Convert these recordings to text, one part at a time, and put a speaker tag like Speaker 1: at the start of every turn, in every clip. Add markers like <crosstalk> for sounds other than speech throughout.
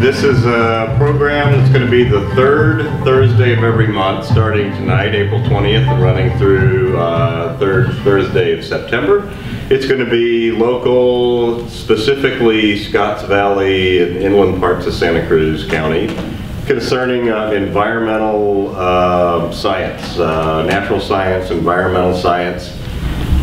Speaker 1: This is a program that's going to be the third Thursday of every month, starting tonight, April 20th, and running through uh, third Thursday of September. It's going to be local, specifically Scotts Valley and inland parts of Santa Cruz County, concerning uh, environmental uh, science, natural science, environmental science.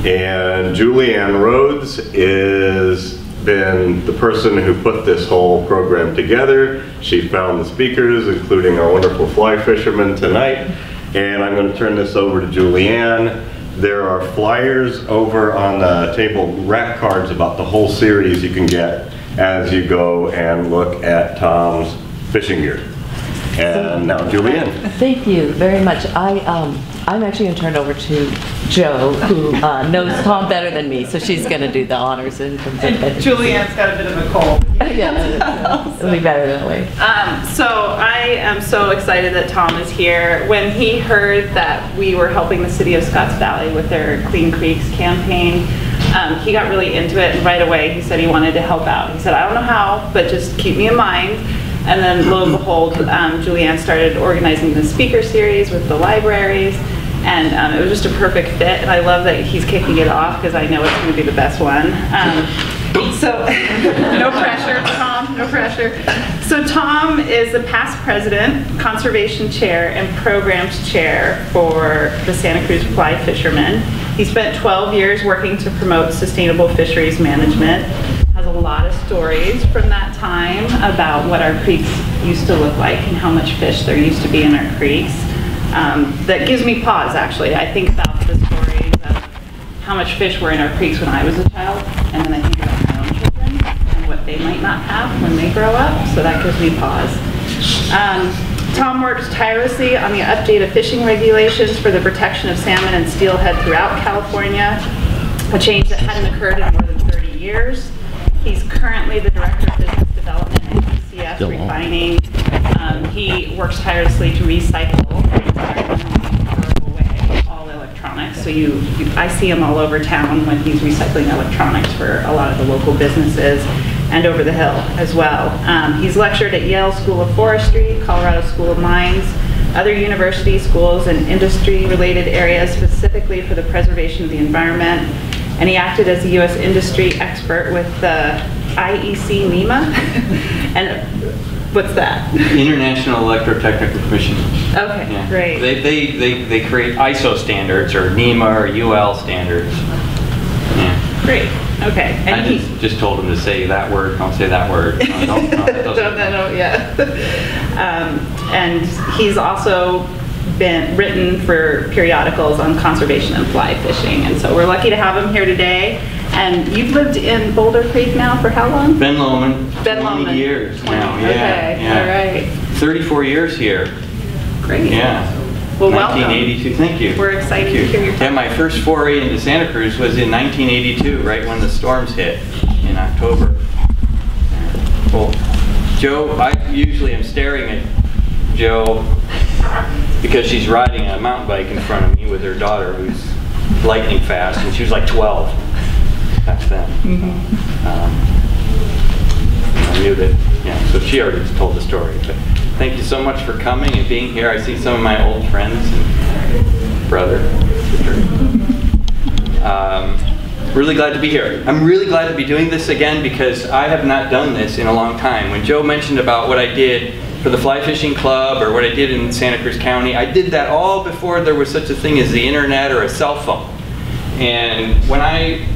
Speaker 1: And Julianne Rhodes is been the person who put this whole program together. She found the speakers, including our wonderful fly fisherman tonight. And I'm going to turn this over to Julianne. There are flyers over on the table, rack cards about the whole series you can get as you go and look at Tom's fishing gear. And now Julianne.
Speaker 2: Thank you very much. I, um, I'm actually going to turn it over to Joe, who uh, knows Tom better than me, so she's going to do the honors and.
Speaker 3: And Julianne's got a bit of a cold. <laughs>
Speaker 2: Yeah, it'll be better that way.
Speaker 3: Um, so I am so excited that Tom is here. When he heard that we were helping the city of Scotts Valley with their Clean Creeks campaign, um, he got really into it and right away he said he wanted to help out. He said, I don't know how, but just keep me in mind. And then lo and behold, um, Julianne started organizing the speaker series with the libraries. And um, it was just a perfect fit. And I love that he's kicking it off because I know it's going to be the best one. Um, so, <laughs> no pressure, Tom, no pressure. So, Tom is the past president, conservation chair, and programs chair for the Santa Cruz Fly Fishermen. He spent 12 years working to promote sustainable fisheries management. Has a lot of stories from that time about what our creeks used to look like and how much fish there used to be in our creeks. Um, that gives me pause, actually. I think about the stories of how much fish were in our creeks when I was a child, and then I think about my own children and what they might not have when they grow up, so that gives me pause. Um, Tom works tirelessly on the update of fishing regulations for the protection of salmon and steelhead throughout California, a change that hadn't occurred in more than 30 years. He's currently the Director of Business Development at ECS Refining. Um, he works tirelessly to recycle all electronics. So you, you, I see him all over town when he's recycling electronics for a lot of the local businesses and over the hill as well. Um, he's lectured at Yale School of Forestry, Colorado School of Mines, other university schools and industry-related areas specifically for the preservation of the environment. And he acted as a U.S. industry expert with the IEC NEMA. <laughs> and what's that?
Speaker 4: International Electrotechnical Commission.
Speaker 3: Okay,
Speaker 4: Yeah.
Speaker 3: great.
Speaker 4: They, they, they, they create ISO standards or NEMA or UL standards. Yeah.
Speaker 3: Great. Okay.
Speaker 4: I
Speaker 3: And he,
Speaker 4: just, just told him to say that word, don't say that word. No, don't- no, that <laughs>
Speaker 3: no,
Speaker 4: doesn't-
Speaker 3: no, no, yeah. <laughs> Um, and he's also been written for periodicals on conservation and fly fishing, and so we're lucky to have him here today. And you've lived in Boulder Creek now for how long?
Speaker 4: Ben Lomond,
Speaker 3: Ben
Speaker 4: 20
Speaker 3: Lomond.
Speaker 4: years
Speaker 3: 20,
Speaker 4: now, yeah,
Speaker 3: Okay,
Speaker 4: yeah.
Speaker 3: all right,
Speaker 4: 34 years here,
Speaker 3: great.
Speaker 4: yeah.
Speaker 3: Well, welcome.
Speaker 4: 1982, thank you.
Speaker 3: We're excited
Speaker 4: Thank
Speaker 3: to
Speaker 4: you.
Speaker 3: hear your
Speaker 4: Yeah, my first foray into Santa Cruz was in 1982, right when the storms hit in October. Well, Joe, I usually am staring at Joe because she's riding a mountain bike in front of me with her daughter who's lightning fast, and she was like 12 back then. Um, I knew that, yeah, so she already told the story. But thank you so much for coming and being here. I see some of my old friends and brother. Um, really glad to be here. I'm really glad to be doing this again because I have not done this in a long time. When Joe mentioned about what I did for the Fly Fishing Club or what I did in Santa Cruz County, I did that all before there was such a thing as the internet or a cell phone. And when I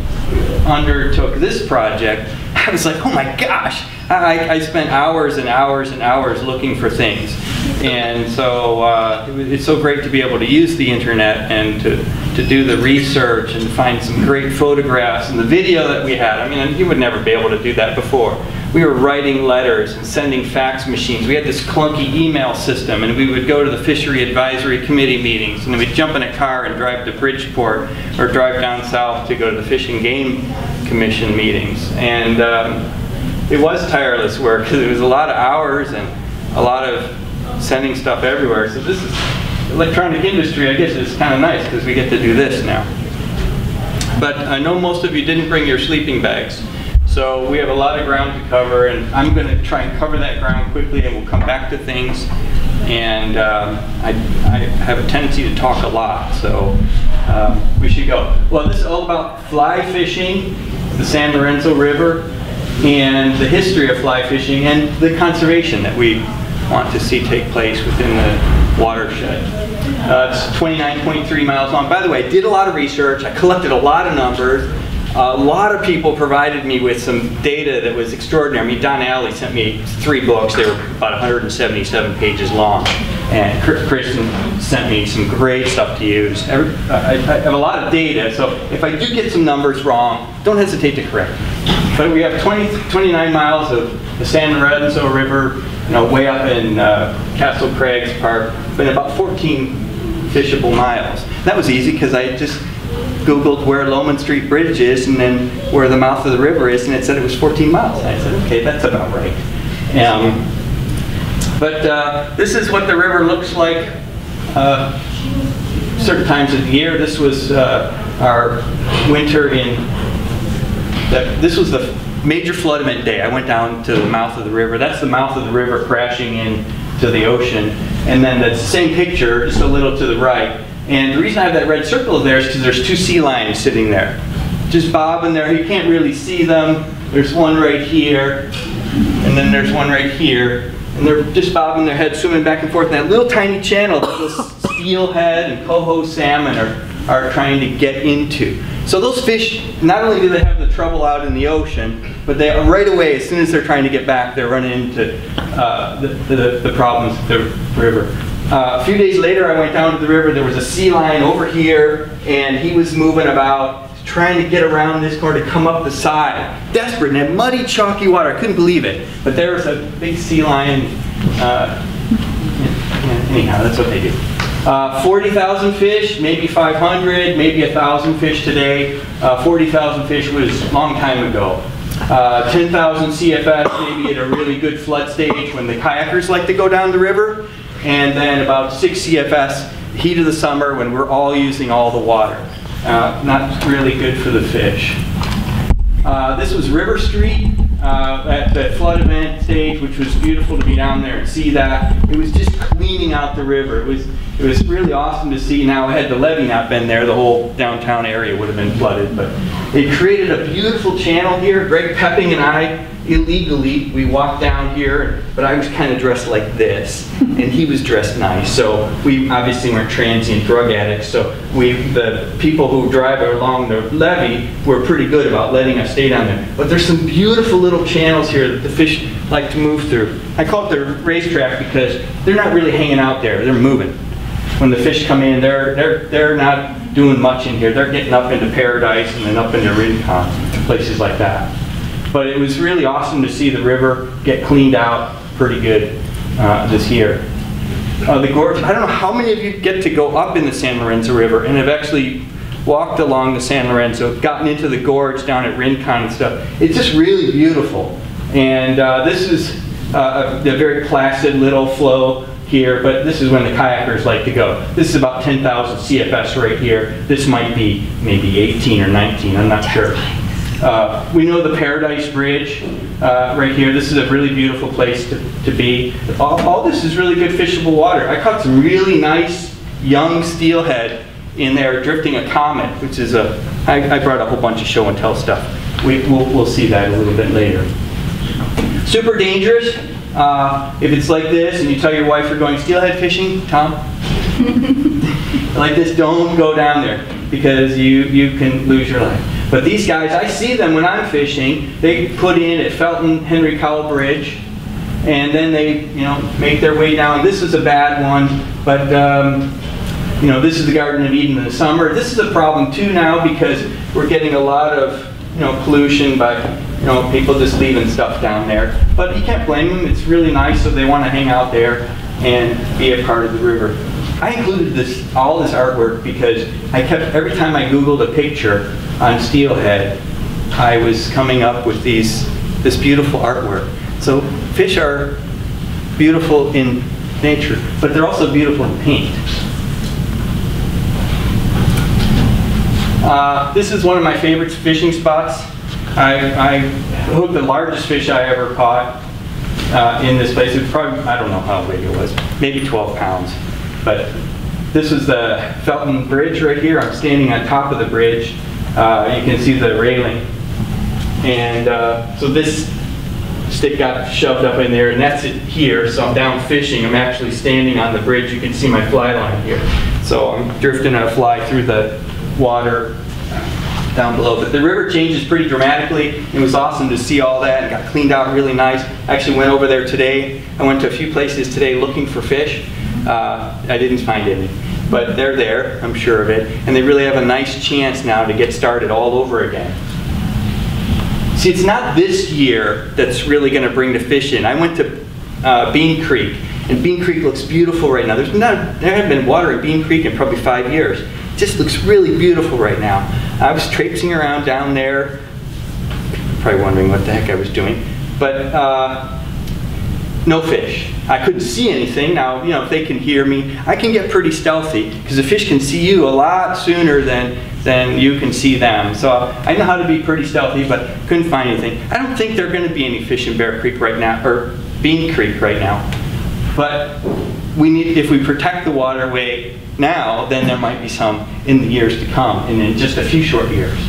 Speaker 4: undertook this project, I was like, oh my gosh, I, I spent hours and hours and hours looking for things. And so uh, it's so great to be able to use the internet and to, to do the research and find some great photographs and the video that we had. I mean, you would never be able to do that before. We were writing letters and sending fax machines. We had this clunky email system and we would go to the Fishery Advisory Committee meetings and we'd jump in a car and drive to Bridgeport or drive down south to go to the Fish and Game Commission meetings. And um, it was tireless work because it was a lot of hours and a lot of sending stuff everywhere. So this is electronic industry, I guess, is kind of nice because we get to do this now. But I know most of you didn't bring your sleeping bags. So we have a lot of ground to cover, and I'm going to try and cover that ground quickly, and we'll come back to things. And um, I, I have a tendency to talk a lot, so um, we should go. Well, this is all about fly fishing, the San Lorenzo River, and the history of fly fishing, and the conservation that we want to see take place within the watershed. Uh, it's 29.3 miles long. By the way, I did a lot of research. I collected a lot of numbers. A lot of people provided me with some data that was extraordinary. I mean, Don Alley sent me three books. They were about 177 pages long. And Kristen sent me some great stuff to use. I have a lot of data, so if I do get some numbers wrong, don't hesitate to correct. But we have 20, 29 miles of the San Lorenzo River, you know, way up in uh, Castle Crags Park, but about 14 fishable miles. That was easy because I just Googled where Lomond Street Bridge is and then where the mouth of the river is, and it said it was 14 miles. I said, okay, that's about right. Um, but uh, this is what the river looks like uh, certain times of the year. This was uh, our winter in that this was the major flood event day. I went down to the mouth of the river. That's the mouth of the river crashing into the ocean. And then the same picture, just a little to the right. And the reason I have that red circle there is because there's two sea lions sitting there. Just bobbing there. You can't really see them. There's one right here, and then there's one right here. And they're just bobbing their head, swimming back and forth in that little tiny channel that the <laughs> steelhead and coho salmon are, are trying to get into. So those fish, not only do they have the trouble out in the ocean, but they are right away, as soon as they're trying to get back, they're running into uh, the, the, the problems with the river. Uh, a few days later, I went down to the river. There was a sea lion over here, and he was moving about, trying to get around this corner to come up the side. Desperate, and had muddy, chalky water. I couldn't believe it. But there was a big sea lion. Uh, anyhow, that's what they do. Uh, 40,000 fish, maybe 500, maybe 1,000 fish today. Uh, 40,000 fish was a long time ago. Uh, 10,000 CFS, maybe at a really good flood stage when the kayakers like to go down the river. And then about 6 CFS, heat of the summer when we're all using all the water. Uh, not really good for the fish. Uh, this was River Street uh, at the flood event stage, which was beautiful to be down there and see that. It was just cleaning out the river. It was it was really awesome to see. Now, had the levee not been there, the whole downtown area would have been flooded. But it created a beautiful channel here. Greg Pepping and I illegally we walked down here, but I was kind of dressed like this, and he was dressed nice. So we obviously weren't transient drug addicts. So we the people who drive along the levee were pretty good about letting us stay down there. But there's some beautiful little channels here that the fish like to move through. I call it the racetrack because they're not really hanging out there; they're moving. When the fish come in, they're they're they're not doing much in here. They're getting up into Paradise and then up into Rincon, places like that. But it was really awesome to see the river get cleaned out pretty good uh, this year. Uh, the gorge, I don't know how many of you get to go up in the San Lorenzo River and have actually walked along the San Lorenzo, gotten into the gorge down at Rincon and stuff. It's just really beautiful. And uh, this is uh, a, a very placid little flow here, but this is when the kayakers like to go. This is about 10,000 CFS right here. This might be maybe 18 or 19, I'm not sure. Uh, we know the Paradise Bridge uh, right here. This is a really beautiful place to, to be. All, all this is really good fishable water. I caught some really nice young steelhead in there drifting a comet, which is a, I, I brought a whole bunch of show and tell stuff. We, we'll, we'll see that a little bit later. Super dangerous. Uh, if it's like this and you tell your wife you're going steelhead fishing, Tom, <laughs> like this, don't go down there because you, you can lose your life. But these guys, I see them when I'm fishing. They put in at Felton Henry Cowell Bridge, and then they, you know, make their way down. This is a bad one, but um, you know, this is the Garden of Eden in the summer. This is a problem too now because we're getting a lot of, you know, pollution by, you know, people just leaving stuff down there. But you can't blame them. It's really nice, so they want to hang out there and be a part of the river. I included this all this artwork because I kept every time I Googled a picture on steelhead, I was coming up with these this beautiful artwork. So fish are beautiful in nature, but they're also beautiful in paint. Uh, this is one of my favorite fishing spots. I, I hooked the largest fish I ever caught uh, in this place. It was probably, I don't know how big it was, maybe 12 pounds. But this is the Felton Bridge right here. I'm standing on top of the bridge. Uh, you can see the railing. And uh, so this stick got shoved up in there, and that's it here. So I'm down fishing. I'm actually standing on the bridge. You can see my fly line here. So I'm drifting a fly through the water down below. But the river changes pretty dramatically. It was awesome to see all that and got cleaned out really nice. I actually went over there today. I went to a few places today looking for fish. Uh, I didn't find any, but they're there, I'm sure of it. And they really have a nice chance now to get started all over again. See, it's not this year that's really going to bring the fish in. I went to uh, Bean Creek, and Bean Creek looks beautiful right now. There's not, there hasn't been water in Bean Creek in probably five years. It just looks really beautiful right now. I was traipsing around down there, probably wondering what the heck I was doing, but uh, no fish. I couldn't see anything. Now, you know, if they can hear me, I can get pretty stealthy because the fish can see you a lot sooner than, than you can see them. So I know how to be pretty stealthy, but couldn't find anything. I don't think there are going to be any fish in Bear Creek right now, or Bean Creek right now. But we need, if we protect the waterway now, then there might be some in the years to come, and in just a few short years.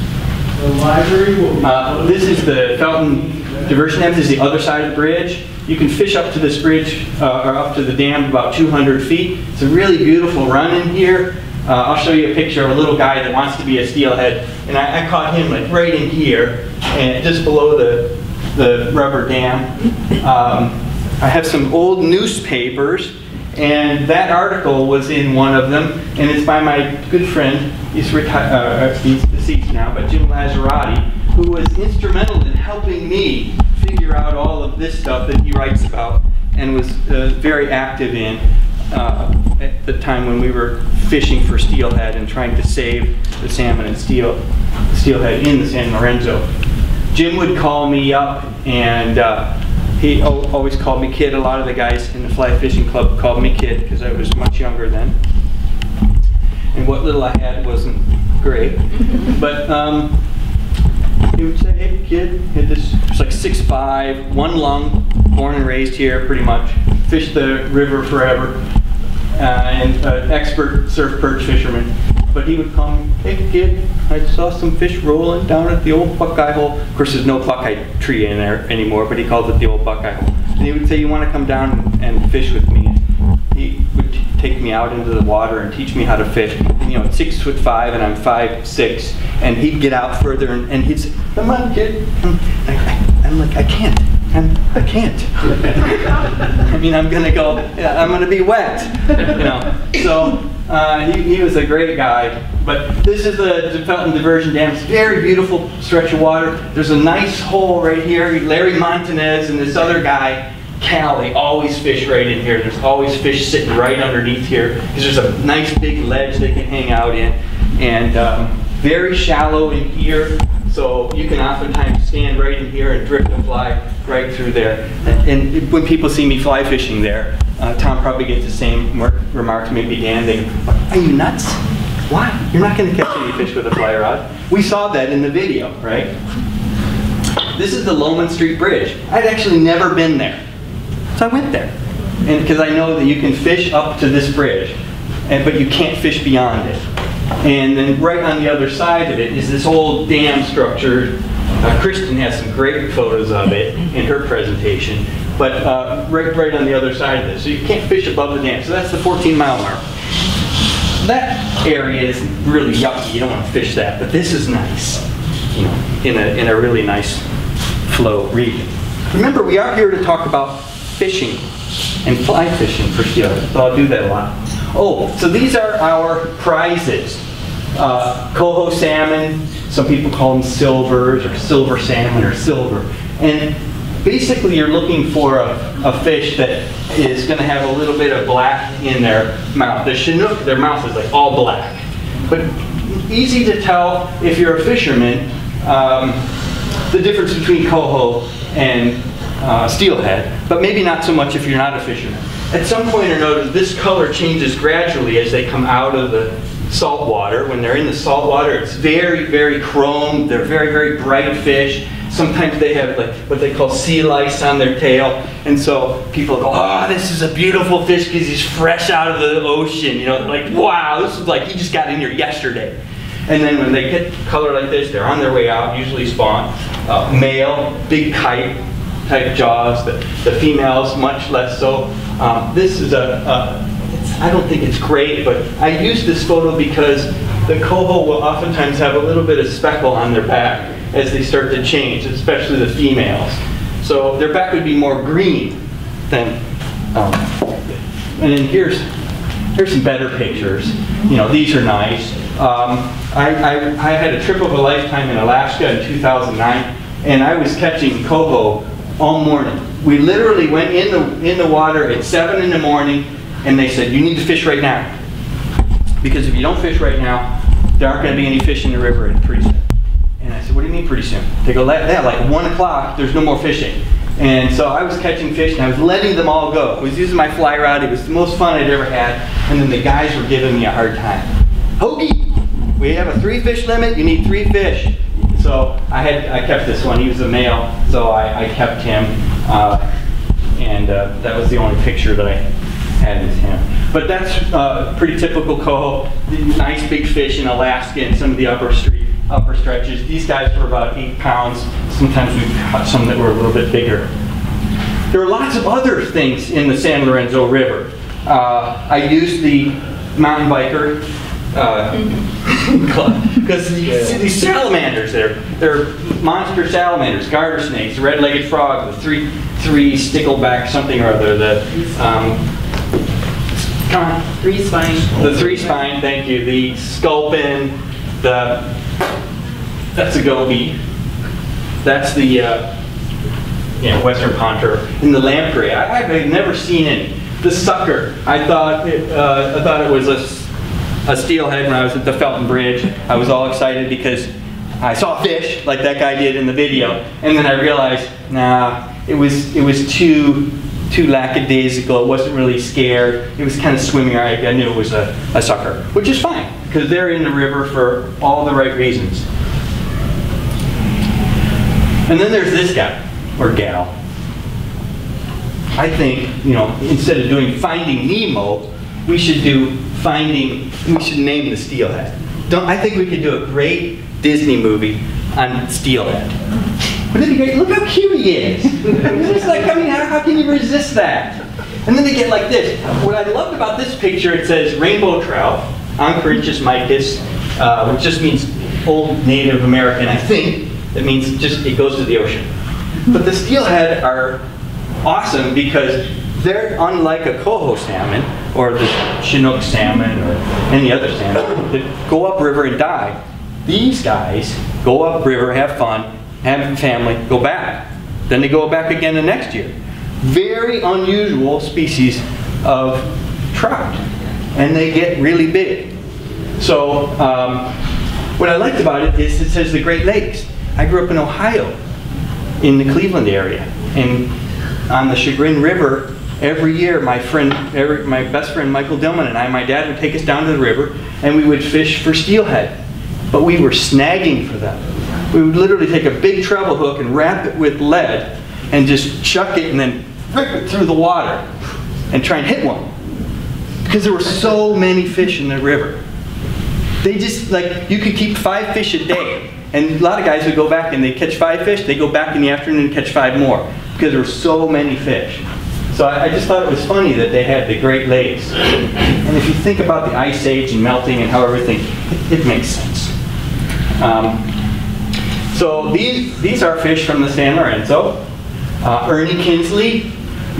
Speaker 5: The library will be.
Speaker 4: Uh, this is the Felton Diversion Dam. This is the other side of the bridge. You can fish up to this bridge, uh, or up to the dam about 200 feet. It's a really beautiful run in here. Uh, I'll show you a picture of a little guy that wants to be a steelhead, and I, I caught him like right in here, and just below the the rubber dam. Um, I have some old newspapers, and that article was in one of them, and it's by my good friend. He's retired, uh, he's deceased now, but Jim Lazarati, who was instrumental in helping me figure out all of this stuff that he writes about, and was uh, very active in uh, at the time when we were fishing for steelhead and trying to save the salmon and steel steelhead in the San Lorenzo. Jim would call me up and uh, he always called me kid. A lot of the guys in the fly fishing club called me kid because I was much younger then. And what little I had wasn't great. <laughs> But um, he would say, hey kid, hit this, It's like six five, one lung, born and raised here pretty much, fished the river forever, uh, and an expert surf perch fisherman. But he would come, hey kid, I saw some fish rolling down at the old Buckeye Hole. Of course, there's no Buckeye tree in there anymore, but he calls it the old Buckeye Hole. And he would say, you want to come down and fish with me? He would take me out into the water and teach me how to fish. You know, six foot five and I'm five six, and he'd get out further and, and he'd say, "Come on, kid." And I'm like, I can't. I'm, I can't. I mean, I'm gonna go. I'm gonna be wet. You know. So uh, he, he was a great guy. But this is the Felton Diversion Dam. It's a very beautiful stretch of water. There's a nice hole right here. Larry Montanez and this other guy Callie always fish right in here. There's always fish sitting right underneath here because there's a nice big ledge they can hang out in. And um, very shallow in here, so you can oftentimes stand right in here and drift and fly right through there. And, when people see me fly fishing there, uh, Tom probably gets the same remarks, maybe Dan, they go, are you nuts? Why? You're not going to catch any fish with a fly rod. We saw that in the video, right? This is the Lomond Street Bridge. I'd actually never been there. So I went there. And because I know that you can fish up to this bridge, and, but you can't fish beyond it. And then right on the other side of it is this old dam structure. Uh, Kristen has some great photos of it in her presentation. But uh, right, right on the other side of this. So you can't fish above the dam. So that's the 14 mile mark. That area is really yucky. You don't want to fish that. But this is nice. You know, in a, in a really nice flow region. Remember, we are here to talk about fishing and fly fishing for steelhead, so I'll do that a lot. Oh, so these are our prizes. Uh, coho salmon, some people call them silvers or silver salmon or silver. And basically you're looking for a, a fish that is going to have a little bit of black in their mouth. The Chinook, their mouth is like all black. But easy to tell if you're a fisherman um, the difference between coho and uh, steelhead, but maybe not so much if you're not a fisherman. At some point or another, this color changes gradually as they come out of the salt water. When they're in the salt water, it's very, very chrome. They're very, very bright fish. Sometimes they have like what they call sea lice on their tail. And so people go, oh, this is a beautiful fish because he's fresh out of the ocean. You know, like, wow, this is like he just got in here yesterday. And then when they get color like this, they're on their way out, usually spawn. Uh, male, big kite type jaws, the, the females much less so. Um, this is a, a I don't think it's great, but I use this photo because the coho will oftentimes have a little bit of speckle on their back as they start to change, especially the females. So their back would be more green than, um, and then here's, here's some better pictures. You know, these are nice. Um, I, I, I had a trip of a lifetime in Alaska in 2009, and I was catching coho all morning. We literally went in the, in the water at 7 in the morning, and they said, you need to fish right now. Because if you don't fish right now, there aren't going to be any fish in the river and pretty soon. And I said, what do you mean pretty soon? They go, yeah, like 1 o'clock, there's no more fishing. And so I was catching fish and I was letting them all go. I was using my fly rod. It was the most fun I'd ever had. And then the guys were giving me a hard time. Hoagie, we have a three fish limit. You need three fish. So I had I kept this one. He was a male, so I, I kept him. Uh, and uh, that was the only picture that I had with him. But that's uh, pretty typical coho. Nice big fish in Alaska and some of the upper street upper stretches. These guys were about eight pounds. Sometimes we caught some that were a little bit bigger. There are lots of other things in the San Lorenzo River. Uh, I used the mountain biker <laughs> club because these, these salamanders, they're, they're monster salamanders, garter snakes, red-legged frog, the three, three stickleback something or other, the, um,
Speaker 3: Three spine.
Speaker 4: the three spine, thank you, the sculpin, the, that's a goby, that's the, uh, yeah, western ponter, and the lamprey. I, I've never seen any. The sucker, I thought, it, uh, I thought it was a, a steelhead when I was at the Felton Bridge. I was all excited because I saw fish like that guy did in the video, and then I realized, nah, it was it was too too lackadaisical. It wasn't really scared. It was kind of swimming. I, I knew it was a, a sucker, which is fine because they're in the river for all the right reasons. And then there's this guy or gal. I think, you know, instead of doing Finding Nemo, we should do Finding, we should name the steelhead. Don't, I think we could do a great Disney movie on steelhead. It be great? Look how cute he is. <laughs> It's just like, I mean, how, how can you resist that? And then they get like this. What I loved about this picture, it says rainbow trout, Oncorhynchus mykiss, uh, which just means old Native American, I think. That means just, it goes to the ocean. But the steelhead are awesome because they're unlike a coho salmon or the Chinook salmon or any other salmon that go upriver and die. These guys go upriver, have fun, have a family, go back. Then they go back again the next year. Very unusual species of trout. And they get really big. So um, what I liked about it is it says the Great Lakes. I grew up in Ohio in the Cleveland area. And on the Chagrin River, every year my friend, every, my best friend Michael Dillman and I, my dad would take us down to the river and we would fish for steelhead. But we were snagging for them. We would literally take a big treble hook and wrap it with lead and just chuck it and then rip it through the water and try and hit one. Because there were so many fish in the river. They just, like, you could keep five fish a day. And a lot of guys would go back and they catch five fish, they go back in the afternoon and catch five more. Because there were so many fish. So I, I just thought it was funny that they had the Great Lakes. And if you think about the ice age and melting and how everything, it, it makes sense. Um, so these, these are fish from the San Lorenzo. Uh, Ernie Kinsley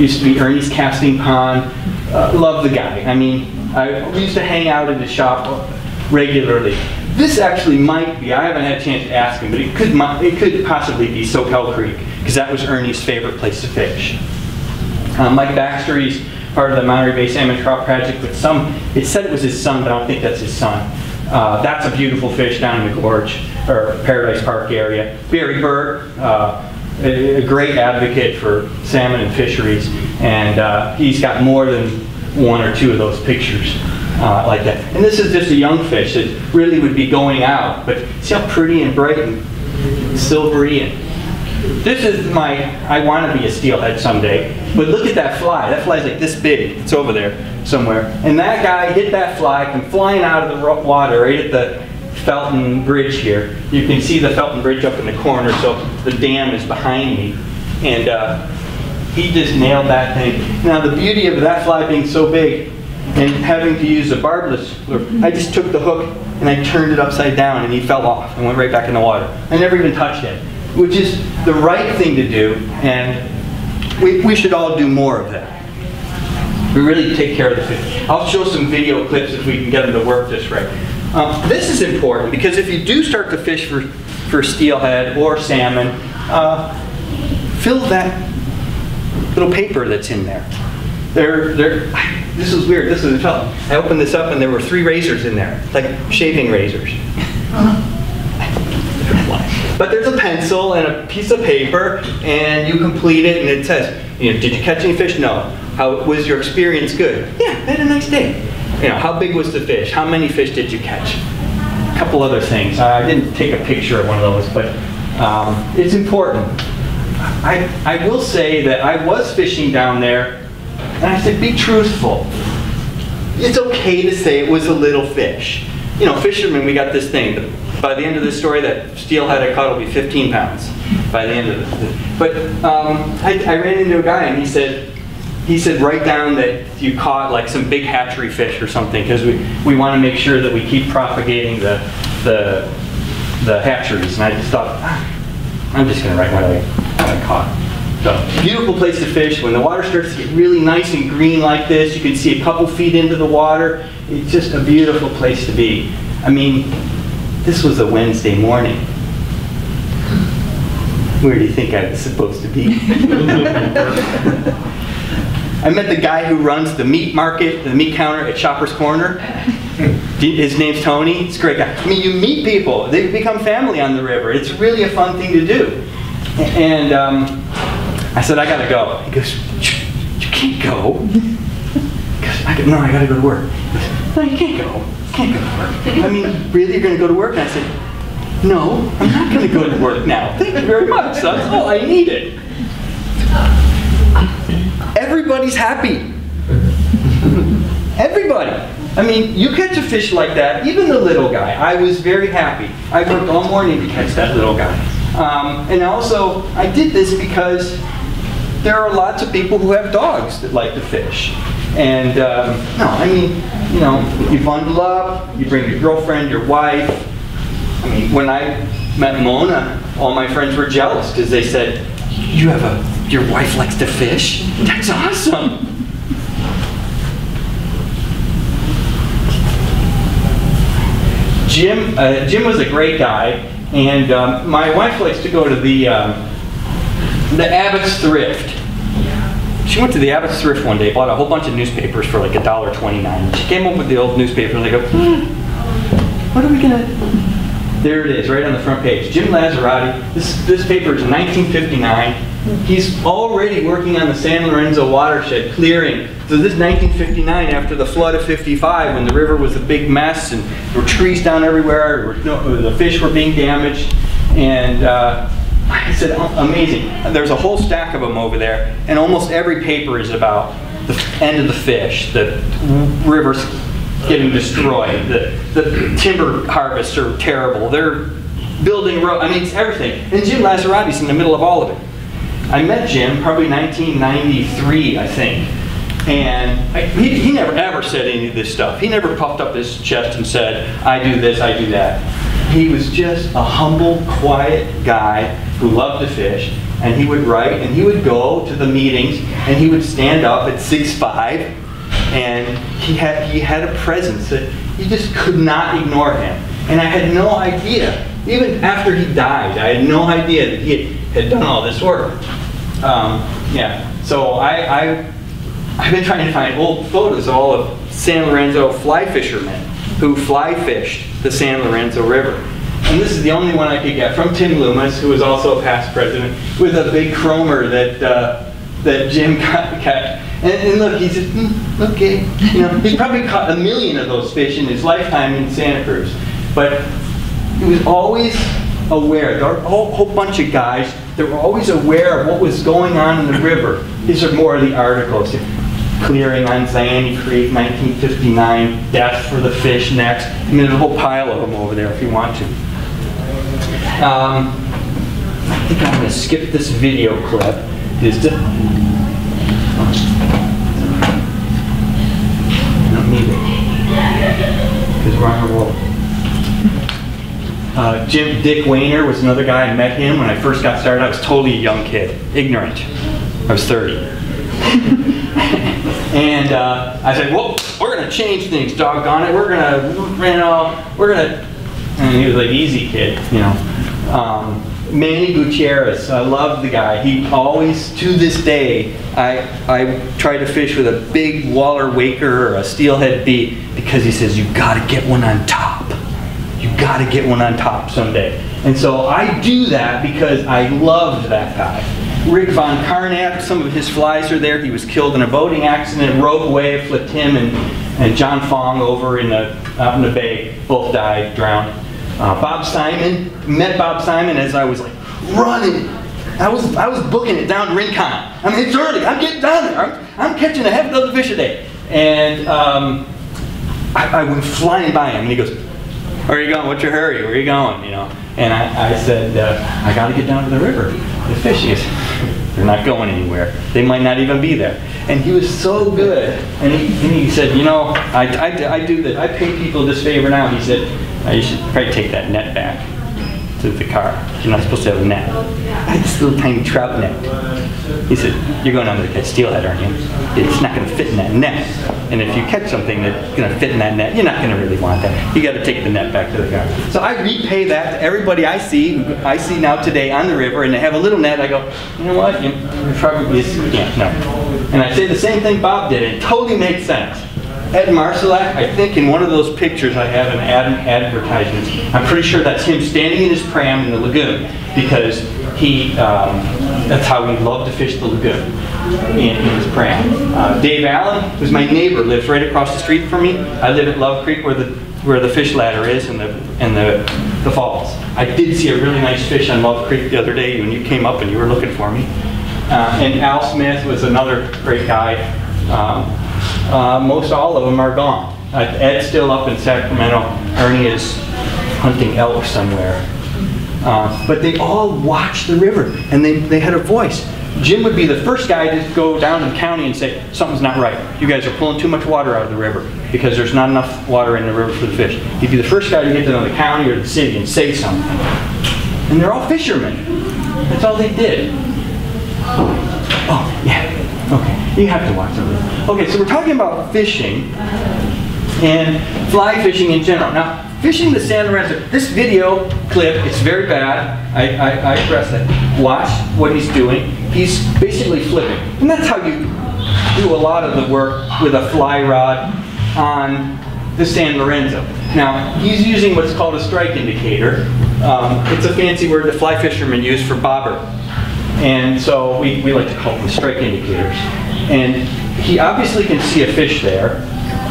Speaker 4: used to be Ernie's Casting Pond. Uh, love the guy. I mean, I, we used to hang out at his shop regularly. This actually might be, I haven't had a chance to ask him, but it could, it could possibly be Soquel Creek, because that was Ernie's favorite place to fish. Uh, Mike Baxter, he's part of the Monterey Bay Salmon Trout Project, but some, it said it was his son, but I don't think that's his son. Uh, that's a beautiful fish down in the gorge, or Paradise Park area. Barry Burke, uh, a, a great advocate for salmon and fisheries, and uh, he's got more than one or two of those pictures uh, like that. And this is just a young fish that really would be going out, but see how pretty and bright and silvery and this is my, I want to be a steelhead someday, but look at that fly. That fly's like this big. It's over there somewhere. And that guy hit that fly, come flying out of the water right at the Felton Bridge here. You can see the Felton Bridge up in the corner, so the dam is behind me. And uh, he just nailed that thing. Now the beauty of that fly being so big and having to use a barbless lure, I just took the hook and I turned it upside down and he fell off and went right back in the water. I never even touched him, which is the right thing to do and we, we should all do more of that. We really take care of the fish. I'll show some video clips if we can get them to work this right. Um, this is important because if you do start to fish for, for steelhead or salmon, uh, fill that little paper that's in there. There, there, <sighs> this is weird, this is a fellow. I opened this up and there were three razors in there, like shaving razors. <laughs> But there's a pencil and a piece of paper and you complete it and it says, you know, did you catch any fish? No. How, was your experience good? Yeah, I had a nice day. You know, how big was the fish? How many fish did you catch? A couple other things. I didn't take a picture of one of those, but um, it's important. I, I will say that I was fishing down there, and I said, be truthful. It's okay to say it was a little fish. You know, fishermen, we got this thing. By the end of the story, that steelhead I caught will be 15 pounds. By the end of it. But um, I, I ran into a guy, and he said, he said, write down that you caught like some big hatchery fish or something, because we, we want to make sure that we keep propagating the, the, the hatcheries. And I just thought, ah, I'm just going to write what I, what I caught. So, beautiful place to fish. When the water starts to get really nice and green like this, you can see a couple feet into the water. It's just a beautiful place to be. I mean, this was a Wednesday morning. Where do you think I was supposed to be? <laughs> <laughs> I met the guy who runs the meat market, the meat counter at Shopper's Corner. <laughs> His name's Tony. He's a great guy. I mean, you meet people. They become family on the river. It's really a fun thing to do. And um, I said, I gotta go. He goes, you can't go. He goes, I go, no, I gotta go to work. He goes, no, you can't go. You can't go to work. I mean, really, you're gonna go to work? And I said, no, I'm not gonna go to work now. Thank you very much. That's all I needed. Everybody's happy. <laughs> Everybody. I mean, you catch a fish like that, even the little guy. I was very happy. I worked all morning to catch that little guy. Um, and also, I did this because there are lots of people who have dogs that like to fish. And um, no, I mean, you know, you bundle up, you bring your girlfriend, your wife. I mean, when I met Mona, all my friends were jealous because they said, "You have a, your wife likes to fish. That's awesome." Jim, uh, Jim was a great guy, and um, my wife likes to go to the um, the Abbott's Thrift. She went to the Abbott's Thrift one day, bought a whole bunch of newspapers for like a dollar twenty-nine. She came up with the old newspaper, and they go, hmm, "What are we gonna?" There it is, right on the front page. Jim Lazarati. This this paper is 1959. He's already working on the San Lorenzo watershed clearing. So this is 1959 after the flood of 55 when the river was a big mess and there were trees down everywhere, no, the fish were being damaged. And uh, I said, "Oh, amazing. There's a whole stack of them over there and almost every paper is about the end of the fish, the rivers getting destroyed, the, the timber harvests are terrible, they're building road, I mean, it's everything. And Jim Lazarati's in the middle of all of it. I met Jim probably 1993, I think. And I, he, he never ever said any of this stuff. He never puffed up his chest and said, I do this, I do that. He was just a humble, quiet guy who loved to fish. And he would write and he would go to the meetings and he would stand up at 6'5 and he had, he had a presence that you just could not ignore him. And I had no idea, even after he died, I had no idea that he had, had done all this work. Um, yeah, so I, I, I've been trying to find old photos of all of San Lorenzo fly fishermen who fly fished the San Lorenzo River. And this is the only one I could get from Tim Loomis, who was also a past president, with a big chromer that uh, that Jim caught. caught. And, and look, he said, "Hmm, okay. You know, he's probably caught a million of those fish in his lifetime in Santa Cruz. But he was always aware. There were a whole, bunch of guys that were always aware of what was going on in the river. These are more of the articles. Clearing on Zayante Creek, 1959, death for the fish next. I mean, there's a whole pile of them over there if you want to. Um, I think I'm going to skip this video clip I don't need on a roll. Uh, Jim Dick Wayner was another guy. I met him when I first got started. I was totally a young kid, ignorant. I was 30. <laughs> and uh, I said, "Well, we're gonna change things, doggone it. We're gonna, you know, we're gonna." And he was like, "Easy, kid," you know. Um, Manny Gutierrez, I love the guy. He always, to this day, I, I try to fish with a big Waller Waker or a steelhead beat because he says, you gotta get one on top. You gotta get one on top someday. And so I do that because I loved that guy. Rick Von Carnac, some of his flies are there. He was killed in a boating accident, rode away, flipped him and, and John Fong over in the, out in the bay. Both died, drowned. Uh, Bob Simon, met Bob Simon as I was like running. I was, I was booking it down Rincon. I mean, it's early. I'm getting down there. I'm, I'm catching a half dozen fish a day. And um, I, I went flying by him, and he goes, "Where are you going? What's your hurry? Where are you going?" You know. And I, I said, uh, "I got to get down to the river. The fish." Goes, "They're not going anywhere. They might not even be there." And he was so good. And he, and he said, "You know, I, I, I do that. I pay people this favor now." He said, "Uh, "You should probably take that net back." to the car. You're not supposed to have a net. I had this little tiny trout net. He said, you're going under catch steelhead, aren't you? It's not going to fit in that net. And if you catch something that's going to fit in that net, you're not going to really want that. You got to take the net back to the car. So I repay that to everybody I see, I see now today on the river, and they have a little net. I go, you know what? You probably yeah, no. And I say the same thing Bob did. It totally makes sense. Ed Marcellak, I think in one of those pictures I have an ad advertisement. I'm pretty sure that's him standing in his pram in the lagoon because he, um, that's how he loved to fish the lagoon in, in his pram. Uh, Dave Allen, who's my neighbor, lives right across the street from me. I live at Love Creek where the where the fish ladder is and the and the the falls. I did see a really nice fish on Love Creek the other day when you came up and you were looking for me. Uh, and Al Smith was another great guy. Um, uh, most all of them are gone. Uh, Ed's still up in Sacramento. Ernie is hunting elk somewhere. Uh, but they all watched the river and they, they had a voice. Jim would be the first guy to go down in the county and say, something's not right. You guys are pulling too much water out of the river because there's not enough water in the river for the fish. He'd be the first guy to get to the county or the city and say something. And they're all fishermen. That's all they did. Oh, yeah. Okay. You have to watch them. Okay, so we're talking about fishing and fly fishing in general. Now, fishing the San Lorenzo, this video clip, it's very bad. I, I, I stress that. Watch what he's doing. He's basically flipping. And that's how you do a lot of the work with a fly rod on the San Lorenzo. Now, he's using what's called a strike indicator. Um, it's a fancy word that fly fishermen use for bobber. And so we, we like to call them strike indicators. And he obviously can see a fish there.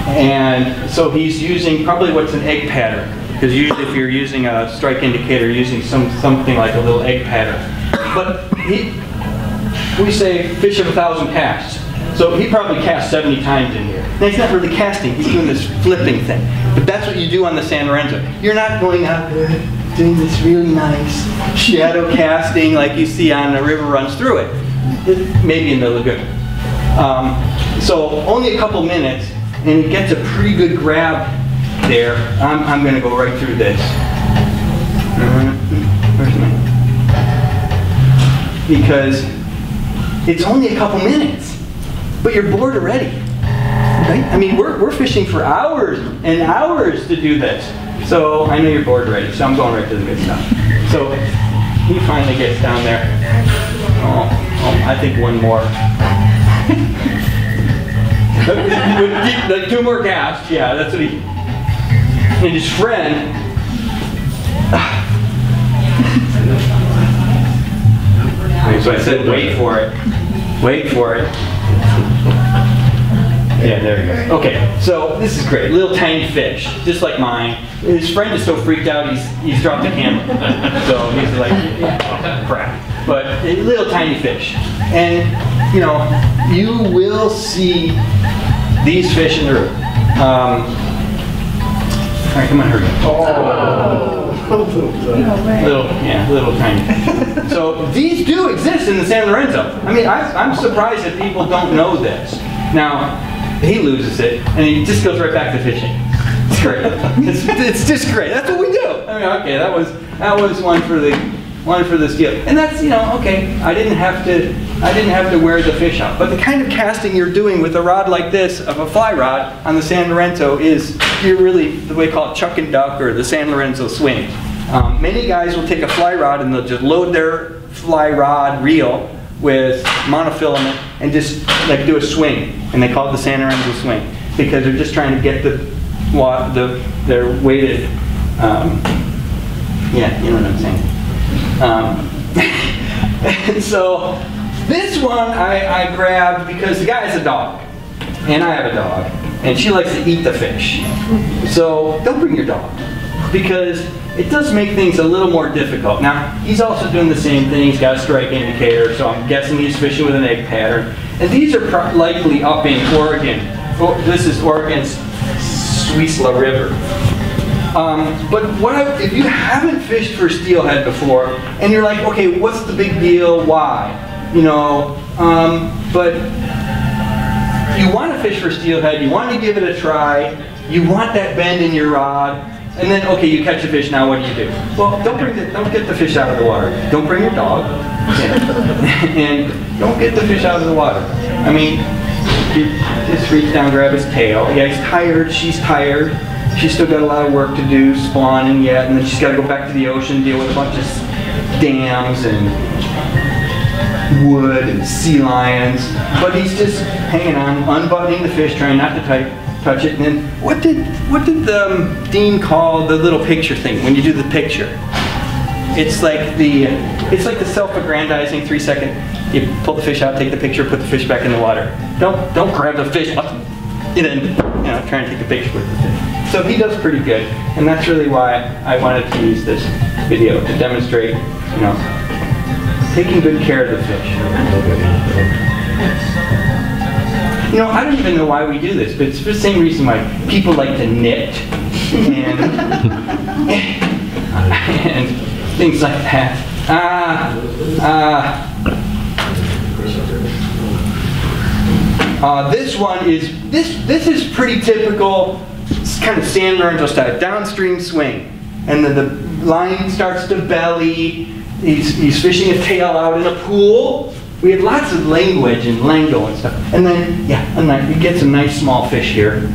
Speaker 4: And so he's using probably what's an egg pattern. Because usually if you're using a strike indicator, you're using some, something like a little egg pattern. But he, we say fish of a thousand casts. So he probably cast 70 times in here. Now he's not really casting, he's doing this flipping thing. But that's what you do on the San Lorenzo. You're not going out there doing this really nice shadow casting like you see on the river runs through it. maybe in the lagoon. Um, so only a couple minutes and he gets a pretty good grab there. I'm, I'm going to go right through this. Because it's only a couple minutes, but you're bored already. Right? I mean, we're, we're fishing for hours and hours to do this. So I know you're bored already, so I'm going right to the good stuff. So he finally gets down there. Oh, oh I think one more. Like two more casts, yeah, that's what he. And his friend. <sighs> so I said, wait for it. Wait for it. Yeah, there he goes. Okay, so this is great. Little tiny fish, just like mine. His friend is so freaked out, he's, he's dropped the camera. So he's like, crap. But a little tiny fish. And, you know, you will see these fish in the river. Um, all right, come on, hurry. Little, yeah, little tiny. <laughs> So these do exist in the San Lorenzo. I mean, I, I'm surprised that people don't know this. Now, he loses it, and he just goes right back to fishing. It's great. <laughs> It's, it's just great. That's what we do. I mean, okay, that was that was one for the one for this deal, and that's you know okay. I didn't have to I didn't have to wear the fish out, but the kind of casting you're doing with a rod like this of a fly rod on the San Lorenzo is you're really the way call it chuck and duck or the San Lorenzo swing. Um, many guys will take a fly rod and they'll just load their fly rod reel with monofilament and just like do a swing, and they call it the San Lorenzo swing because they're just trying to get the the their weighted. Um, yeah, you know what I'm saying. Um, and <laughs> so this one I, I grabbed because the guy has a dog, and I have a dog, and she likes to eat the fish. So don't bring your dog because it does make things a little more difficult. Now, he's also doing the same thing. He's got a strike indicator, so I'm guessing he's fishing with an egg pattern. And these are likely up in Oregon. Oh, this is Oregon's Siuslaw River. Um, but what I, if you haven't fished for steelhead before, and you're like, okay, what's the big deal? Why? You know, um, but you want to fish for steelhead, you want to give it a try, you want that bend in your rod, and then okay, you catch a fish. Now what do you do? Well, don't bring the, don't get the fish out of the water. Don't bring your dog, <laughs> and don't get the fish out of the water. I mean, just reach down, grab his tail. Yeah, he's tired. She's tired. She's still got a lot of work to do, spawning yet, and then she's got to go back to the ocean, deal with a bunch of dams and wood and sea lions, but he's just hanging on, unbuttoning the fish, trying not to tight, touch it. And then what did what did the, um, Dean call the little picture thing when you do the picture? It's like the it's like the self-aggrandizing three second. You pull the fish out, take the picture, put the fish back in the water. Don't don't grab the fish and then you know try and take a picture with the fish. So he does pretty good, and that's really why I wanted to use this video to demonstrate, you know, taking good care of the fish. You know, I don't even know why we do this, but it's for the same reason why people like to knit and, <laughs> and things like that. Ah, ah. Uh, this one is this this is pretty typical. Kind of San Lorenzo style downstream swing, and then the line starts to belly. He's, he's fishing a tail out in a pool. We have lots of language and lingo and stuff. And then, yeah, and then he gets a nice small fish here.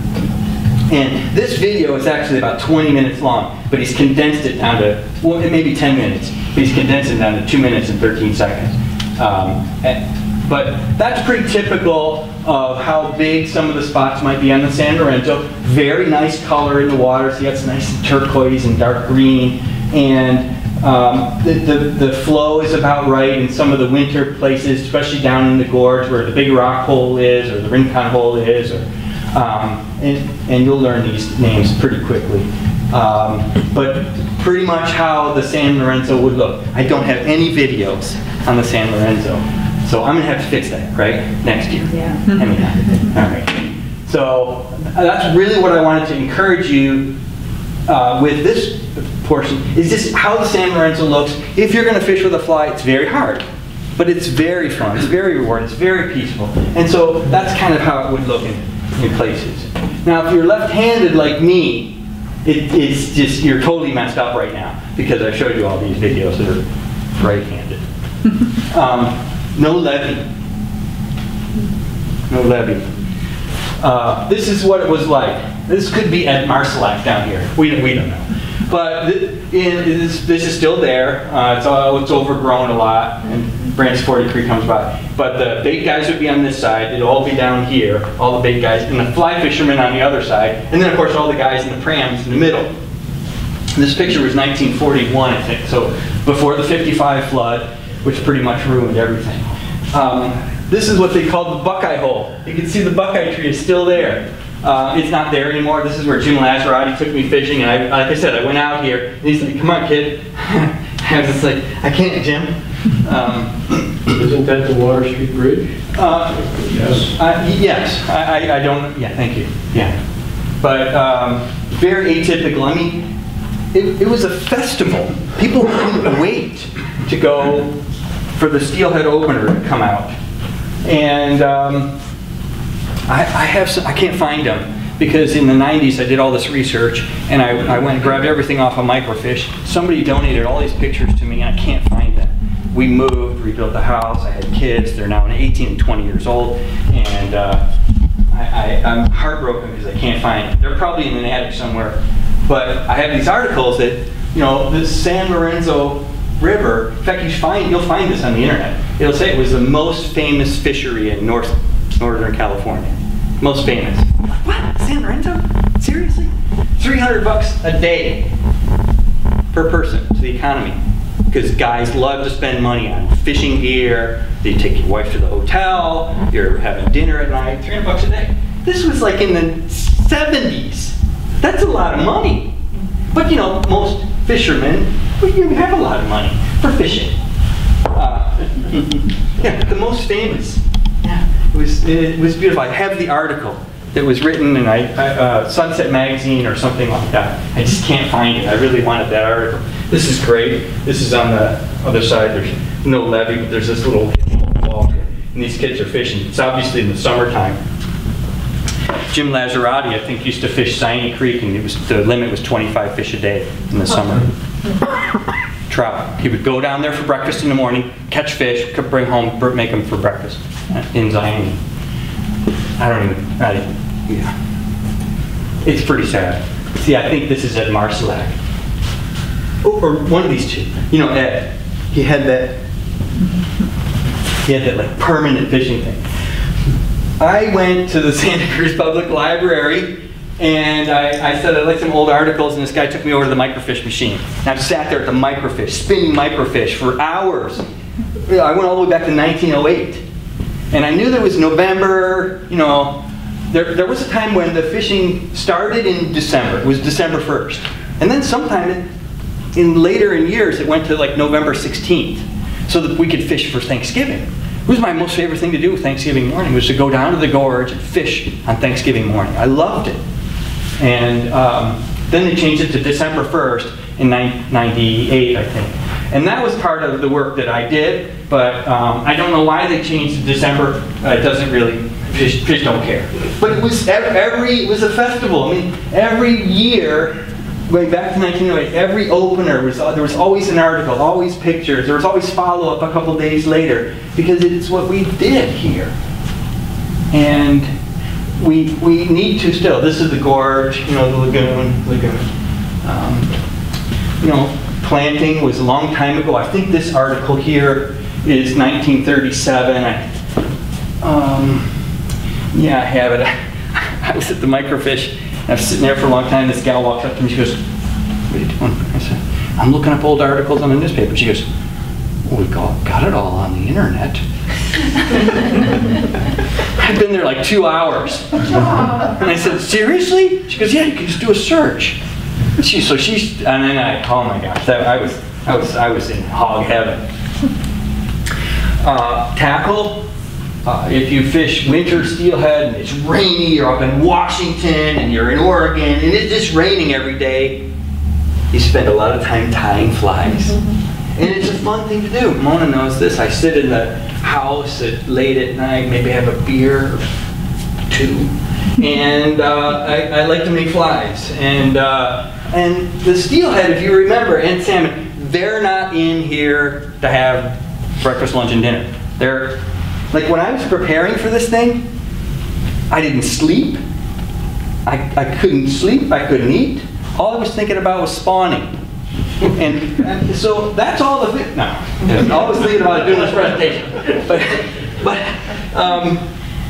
Speaker 4: And this video is actually about 20 minutes long, but he's condensed it down to, well, it may be 10 minutes, but he's condensed it down to 2 minutes and 13 seconds. Um, and- but that's pretty typical of how big some of the spots might be on the San Lorenzo. Very nice color in the water, so you got some nice turquoise and dark green. And um, the, the, the flow is about right in some of the winter places, especially down in the gorge where the big rock hole is, or the Rincon hole is, or, um, and, and you'll learn these names pretty quickly. Um, but pretty much how the San Lorenzo would look. I don't have any videos on the San Lorenzo, so I'm gonna have to fix that, right, next year.
Speaker 3: Yeah.
Speaker 4: All right. So uh, that's really what I wanted to encourage you uh, with this portion is just how the San Lorenzo looks. If you're going to fish with a fly, it's very hard, but it's very fun. It's very rewarding. It's very peaceful. And so that's kind of how it would look in, in places. Now, if you're left-handed like me, it, it's just you're totally messed up right now because I showed you all these videos that are right-handed. <laughs> um, no levy. No levy. Uh, this is what it was like. This could be Ed Marcelac down here. We, we don't know. But this, is still there. Uh, it's, all, it's overgrown a lot, and Branciforte Creek comes by. But the big guys would be on this side. It'd all be down here, all the big guys, and the fly fishermen on the other side. And then, of course, all the guys in the prams in the middle. This picture was 1941, I think, so before the 55 flood, which pretty much ruined everything. Um, This is what they called the Buckeye Hole. You can see the Buckeye tree is still there. Uh, it's not there anymore. This is where Jim Lazarati took me fishing, and I, like I said, I went out here, and he's like, "Come on, kid." <laughs> I was just like, "I can't, Jim." Um,
Speaker 5: Isn't that the Water Street Bridge?
Speaker 4: uh,
Speaker 5: Yes.
Speaker 4: uh, yes, I, I, I don't. Yeah, thank you. Yeah, but um, very atypical. I mean, it, it was a festival. People couldn't wait to go for the Steelhead opener to come out, and um, I, I have some, I can't find them because in the 90s I did all this research and I, I went and grabbed everything off of Microfiche. Somebody donated all these pictures to me and I can't find them. We moved, rebuilt the house, I had kids, they're now 18 and 20 years old, and uh, I, I'm heartbroken because I can't find them. They're probably in an attic somewhere. But I have these articles that, you know, this San Lorenzo River, in fact, you find, you'll find this on the internet. It'll say it was the most famous fishery in North, Northern California. Most famous. What? San Lorenzo? Seriously? 300 bucks a day per person to the economy. Because guys love to spend money on fishing gear, they take your wife to the hotel, you're having dinner at night, 300 bucks a day. This was like in the 70s. That's a lot of money. But you know, most fishermen, well, you have a lot of money for fishing. Uh, <laughs> yeah, the most famous. Yeah, it was, it was beautiful. I have the article that was written in I, uh, Sunset Magazine or something like that. I just can't find it. I really wanted that article. This is great. This is on the other side. There's no levee, but there's this little wall here. And these kids are fishing. It's obviously in the summertime. Jim Lazarati, I think, used to fish Siney Creek, and it was the limit was 25 fish a day in the summer. <coughs> Trout. He would go down there for breakfast in the morning, catch fish, could bring home, make them for breakfast in Zion. I don't even. I, yeah. It's pretty sad. See, I think this is Ed Marcellak. Oh, or one of these two. You know, Ed. He had that. He had that like permanent fishing thing. I went to the <laughs> Santa Cruz Public Library and I, I said I'd like some old articles, and this guy took me over to the microfiche machine. And I sat there at the microfiche, spinning microfiche for hours. I went all the way back to 1908. And I knew there was November, you know, there, there was a time when the fishing started in December. It was December 1st. And then sometime in, in later in years, it went to like November 16th so that we could fish for Thanksgiving. It was my most favorite thing to do Thanksgiving morning was to go down to the gorge and fish on Thanksgiving morning. I loved it. And um, then they changed it to December 1st in 98, I think. And that was part of the work that I did, but um, I don't know why they changed to December. Uh, it doesn't really, just, fish don't care. But it was ev- every, it was a festival. I mean, every year, going back to 1908, every opener was, there was always an article, always pictures, there was always follow-up a couple days later, because it's what we did here. And we, we need to still, this is the gorge, you know, the lagoon, lagoon. Um, you know, planting was a long time ago. I think this article here is 1937. I, um, yeah, I have it. <laughs> I was at the microfiche. I was sitting there for a long time. This gal walks up to me. She goes, "What are you doing?" I said, "I'm looking up old articles on the newspaper." She goes, "We got, got it all on the internet." <laughs> I've been there like two hours. <laughs> And I said, seriously? She goes, yeah, you can just do a search. And she, so she's, and then I, oh my gosh, that, I was, I was, I was in hog heaven. Uh, tackle, uh, if you fish winter steelhead and it's rainy, you're up in Washington and you're in Oregon and it's just raining every day, you spend a lot of time tying flies. <laughs> And it's a fun thing to do. Mona knows this. I sit in the house at, late at night, maybe have a beer or two, and uh, I, I like to make flies. And uh, and the steelhead, if you remember, and salmon, they're not in here to have breakfast, lunch, and dinner. They're like when I was preparing for this thing, I didn't sleep. I, I couldn't sleep. I couldn't eat. All I was thinking about was spawning. <laughs> And, and so that's all the thing. No, <laughs> I was thinking about doing this presentation. But, but um,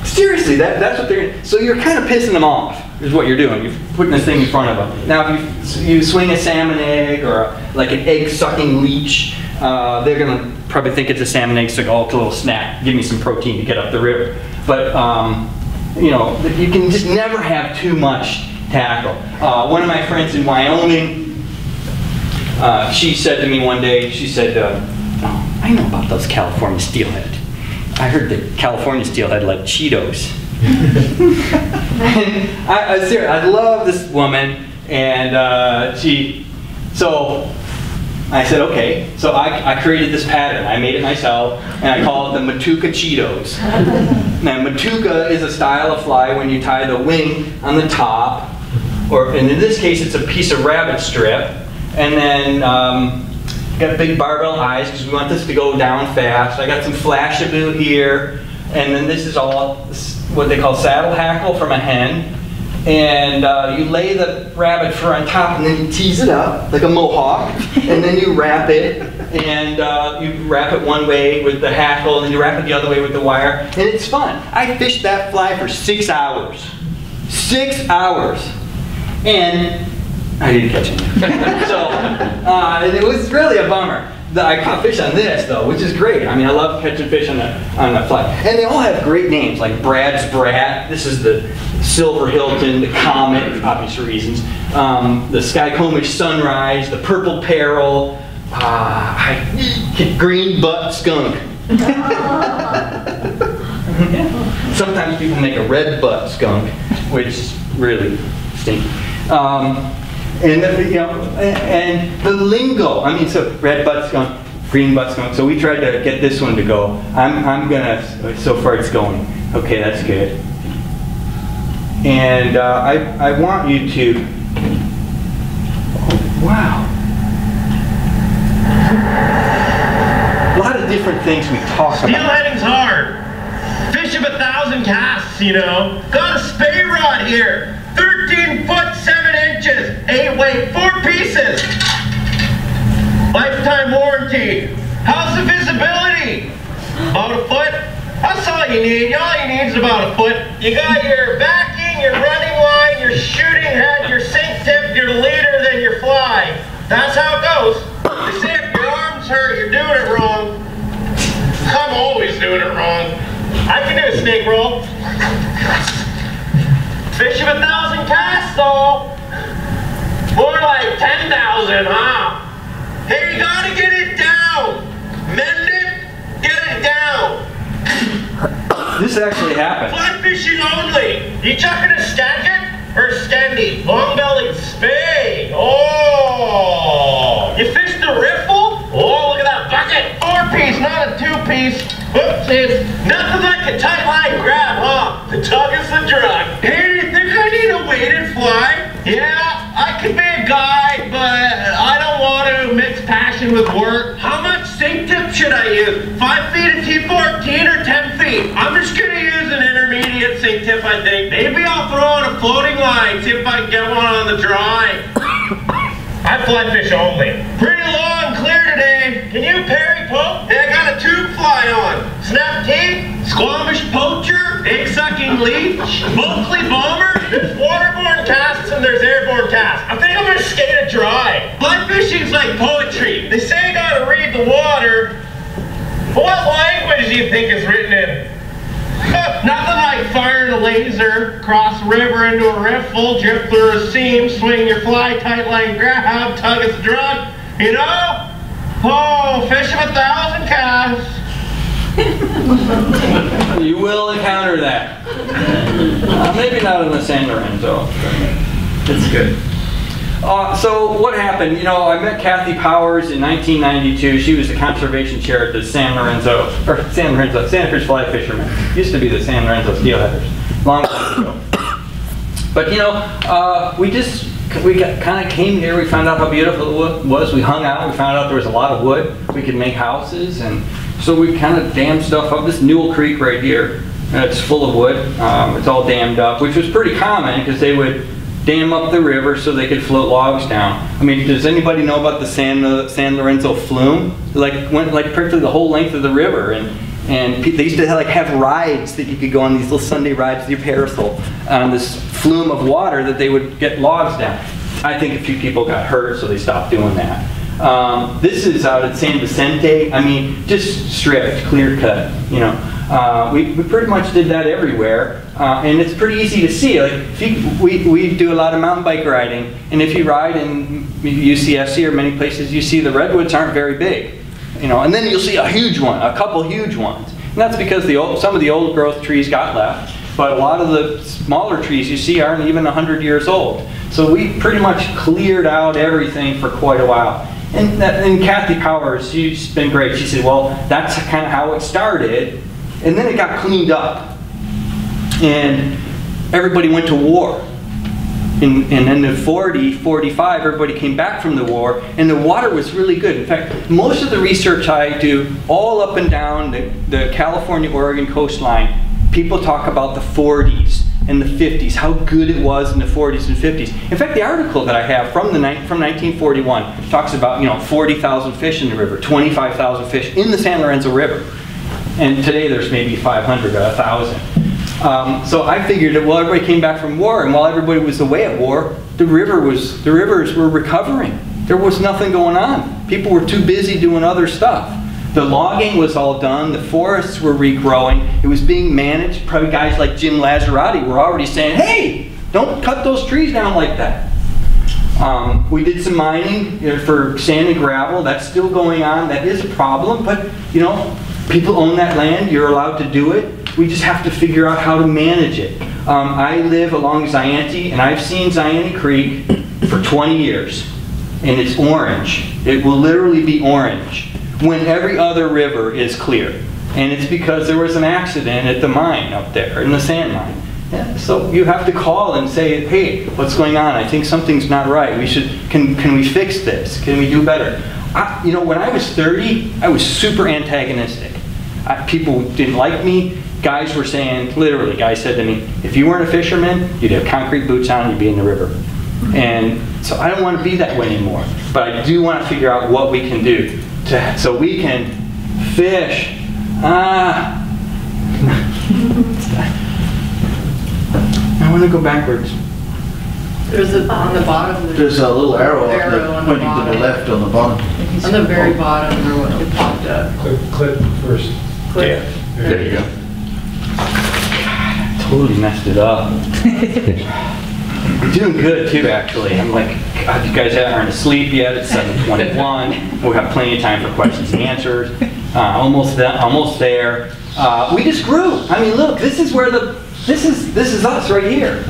Speaker 4: seriously, that, that's what they're. So you're kind of pissing them off, is what you're doing. You're putting this thing in front of them. Now, if you, you swing a salmon egg or a, like an egg sucking leech, uh, they're gonna probably think it's a salmon egg, so go, oh, it's a little snack, give me some protein to get up the river. But, um, you know, you can just never have too much tackle. Uh, one of my friends in Wyoming, uh, she said to me one day, she said, uh, oh, I know about those California steelhead. I heard that California steelhead like Cheetos. and <laughs> I, I, serious, I love this woman, and uh, she, so I said, okay. So I, I created this pattern. I made it myself, and I call it the Matuka Cheetos. <laughs> now, Matuka is a style of fly when you tie the wing on the top, or and in this case, it's a piece of rabbit strip, and then um, got big barbell eyes because we want this to go down fast. I got some Flashabou here, and then this is all what they call saddle hackle from a hen. And uh, you lay the rabbit fur on top, and then you tease it up like a mohawk, and then you wrap it, and uh, you wrap it one way with the hackle, and then you wrap it the other way with the wire, and it's fun. I fished that fly for six hours. Six hours. And I didn't catch any. <laughs> so uh, it was really a bummer. The, I caught fish on this though, which is great. I mean, I love catching fish on a on a fly, and they all have great names like Brad's Brat. This is the Silver Hilton, the Comet, for obvious reasons. Um, the Skykomish Sunrise, the Purple Peril, uh, I, Green Butt Skunk. <laughs> Sometimes people make a red butt skunk, which really stinky. Um, and the, you know, and the lingo. I mean, so red butt skunk, green butt skunk. So we tried to get this one to go. I'm, I'm gonna. So far, it's going. Okay, that's good. And uh, I, I want you to. Oh, wow. A lot of different things we talk about.
Speaker 6: Steelheading's hard. Fish of a thousand casts, you know. Got a Spey rod here. 13 foot 7 inches. 8 weight, 4 pieces. Lifetime warranty. How's the visibility? About a foot? That's all you need. All you need is about a foot. You got your backing, your running line, your shooting head, your sink tip, your leader, then your fly. That's how it goes. You see, if your arm's hurt, you're doing it wrong. I'm always doing it wrong. I can do a snake roll. Fish of a thousand casts, though. More like 10,000, huh? Hey, you gotta get it down. Mend it, get it down. <coughs>
Speaker 4: This actually happened.
Speaker 6: Fly fishing only. You chucking a Skagit or a Scandi? Long-bellied Spey. Oh. You fish the riffle? Oh, look at that bucket. Four-piece, not a two-piece. Whoopsies. Nothing like a tight line grab, huh? The tug is the drug. Hey, do you think I need a weighted fly? Yeah, I could be guy, but I don't want to mix passion with work. How much sink tip should I use? Five feet of T14 or 10 feet? I'm just gonna use an intermediate sink tip, I think. Maybe I'll throw in a floating line, see if I can get one on the dry. <coughs> I fly fish only. Pretty long, clear today. Can you Perry poke? Hey, I got a tube fly on. Snap teeth, Squamish poacher, egg sucking leech, Moakley bomber. There's waterborne casts and there's airborne casts. I think I'm gonna skate it dry. Fly fishing's like poetry. They say you gotta read the water. What language do you think is written in? <laughs> Nothing like firing a laser across the river into a riffle, drift through a seam, swing your fly, tight line grab, tug its drug, you know? Oh, fish of a thousand casts. <laughs>
Speaker 4: You will encounter that. Uh, maybe not in the San Lorenzo. It's good. Uh, so what happened? You know, I met Kathy Powers in 1992. She was the conservation chair at the San Lorenzo, or San Lorenzo, Santa Cruz Fly Fishermen. Used to be the San Lorenzo Steelheaders, long time ago. But you know, uh, we just we kind of came here. We found out how beautiful it wa- was. We hung out. We found out there was a lot of wood. We could make houses, and so we kind of dammed stuff up. This Newell Creek right here, uh, it's full of wood. Um, it's all dammed up, which was pretty common because they would dam up the river so they could float logs down. I mean, does anybody know about the San uh, San Lorenzo flume? Like went like practically the whole length of the river, and and they used to have, like have rides that you could go on these little Sunday rides with your parasol on this flume of water that they would get logs down. I think a few people got hurt, so they stopped doing that. Um, this is out at San Vicente. I mean, just stripped, clear cut. You know, uh, we, we pretty much did that everywhere, uh, and it's pretty easy to see. Like, if you, we we do a lot of mountain bike riding, and if you ride in UCSC or many places, you see the redwoods aren't very big. You know, and then you'll see a huge one, a couple huge ones, and that's because the old, some of the old growth trees got left, but a lot of the smaller trees you see aren't even 100 years old. So we pretty much cleared out everything for quite a while. And, that, and Kathy Powers, she's been great. She said, well, that's kind of how it started. And then it got cleaned up. And everybody went to war. And, and then in 40, 45, everybody came back from the war, and the water was really good. In fact, most of the research I do, all up and down the, the California-Oregon coastline, people talk about the 40s and the 50s, how good it was in the 40s and 50s. In fact, the article that I have from the from 1941 talks about you know 40,000 fish in the river, 25,000 fish in the San Lorenzo River, and today there's maybe 500 or 1,000. Um, so I figured that well, everybody came back from war, and while everybody was away at war, the river was the rivers were recovering. There was nothing going on. People were too busy doing other stuff. The logging was all done. The forests were regrowing. It was being managed. Probably guys like Jim Lazarati were already saying, "Hey, don't cut those trees down like that." Um, we did some mining you know, for sand and gravel. That's still going on. That is a problem, but you know, people own that land. You're allowed to do it. We just have to figure out how to manage it. Um, I live along Zayante, and I've seen Zayante Creek for 20 years, and it's orange. It will literally be orange when every other river is clear. And it's because there was an accident at the mine up there, in the sand mine. Yeah, so you have to call and say, hey, what's going on? I think something's not right. We should, can, can we fix this? Can we do better? I, you know, when I was 30, I was super antagonistic. I, people didn't like me. Guys were saying, literally, guys said to me, if you weren't a fisherman, you'd have concrete boots on, and you'd be in the river. Mm-hmm. And so I don't want to be that way anymore. But I do want to figure out what we can do to, so we can fish. Ah. <laughs> I want to go backwards.
Speaker 7: There's a, on the bottom.
Speaker 8: There's a little arrow
Speaker 7: Arrow on the
Speaker 8: pointing to the left on the bottom.
Speaker 7: On the very bottom, there it popped up.
Speaker 5: Click, click first.
Speaker 7: Click.
Speaker 1: There you go. <laughs>
Speaker 4: Totally messed it up. <laughs> Doing good too, actually. I'm like, God, you guys aren't asleep yet. It's 7:21. We have plenty of time for questions and answers. Uh, almost, there, almost there. Uh, we just grew. I mean, look, this is where the, this is, this is us right here.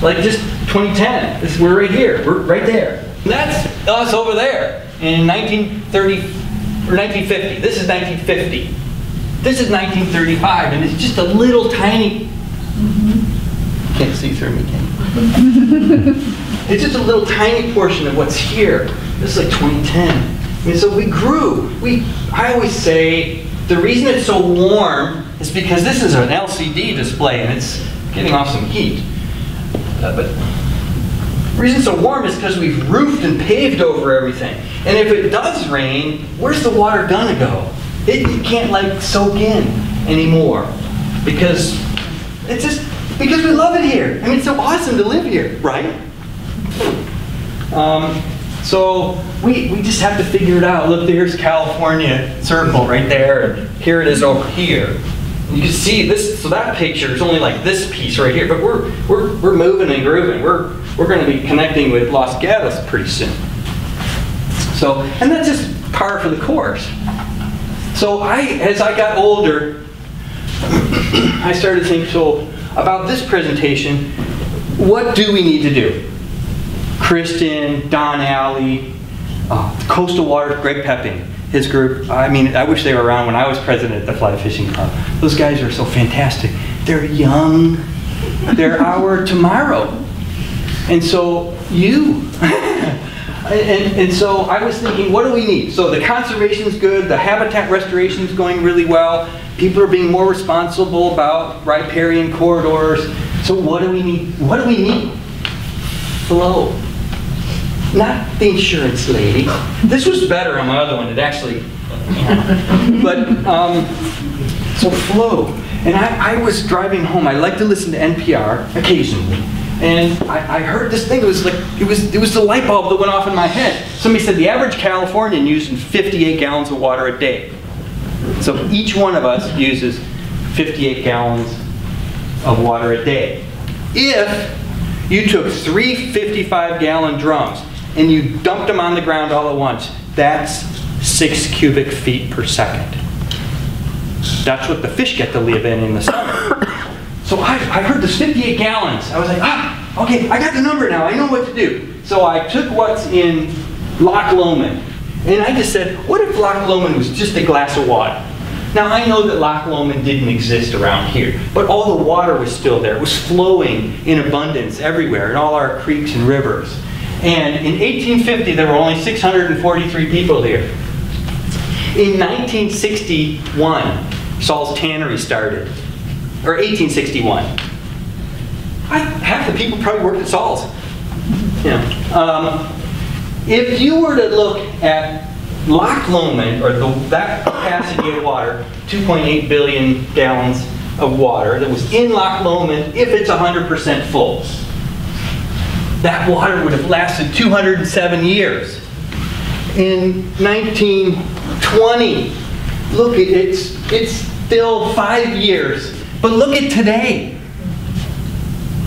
Speaker 4: Like just 2010. This we're right here. We're right there. That's us over there in 1930 or 1950. This is 1950. This is 1935, and it's just a little tiny. Can't see through me, can you? <laughs> it's just a little tiny portion of what's here. This is like 2010. I mean, so we grew. We, I always say the reason it's so warm is because this is an LCD display and it's getting off some heat. Uh, but the reason it's so warm is because we've roofed and paved over everything. And if it does rain, where's the water gonna go? It, it can't like soak in anymore because it's just because we love it here. I mean, it's so awesome to live here, right? Um, so we, we just have to figure it out. Look, there's California Circle right there, and here it is over here. You can see this, so that picture is only like this piece right here, but we're, we're, we're moving and grooving. We're, we're going to be connecting with Los Gatos pretty soon. So, and that's just par for the course. So I, as I got older, <coughs> I started to think, so about this presentation, what do we need to do? Kristen, Don Alley, uh, Coastal Water, Greg Pepping, his group. I mean, I wish they were around when I was president of the Fly Fishing Club. Those guys are so fantastic. They're young. They're <laughs> our tomorrow. And so you. <laughs> and, and so I was thinking, what do we need? So the conservation is good. The habitat restoration is going really well. People are being more responsible about riparian corridors. So what do we need? What do we need? Flow. Not the insurance lady. This was better on my other one. It actually, <laughs> but um, so flow. And I, I was driving home. I like to listen to NPR occasionally. And I, I heard this thing, it was like, it was, it was the light bulb that went off in my head. Somebody said the average Californian uses 58 gallons of water a day. So each one of us uses 58 gallons of water a day. If you took three 55 gallon drums and you dumped them on the ground all at once, that's six cubic feet per second. That's what the fish get to live in in the summer. So I, I heard this 58 gallons. I was like, ah, okay, I got the number now. I know what to do. So I took what's in Loch Lomond and I just said, what if Loch Lomond was just a glass of water? Now I know that Loch Lomond didn't exist around here, but all the water was still there. It was flowing in abundance everywhere in all our creeks and rivers. And in 1850, there were only 643 people here. In 1961, Salz Tannery started, or 1861. I, half the people probably worked at Salz. Yeah. Um, if you were to look at Loch Lomond, or the, that capacity of water, 2.8 billion gallons of water that was in Loch Lomond, if it's 100% full, that water would have lasted 207 years. In 1920, look, it, it's, it's still five years. But look at today.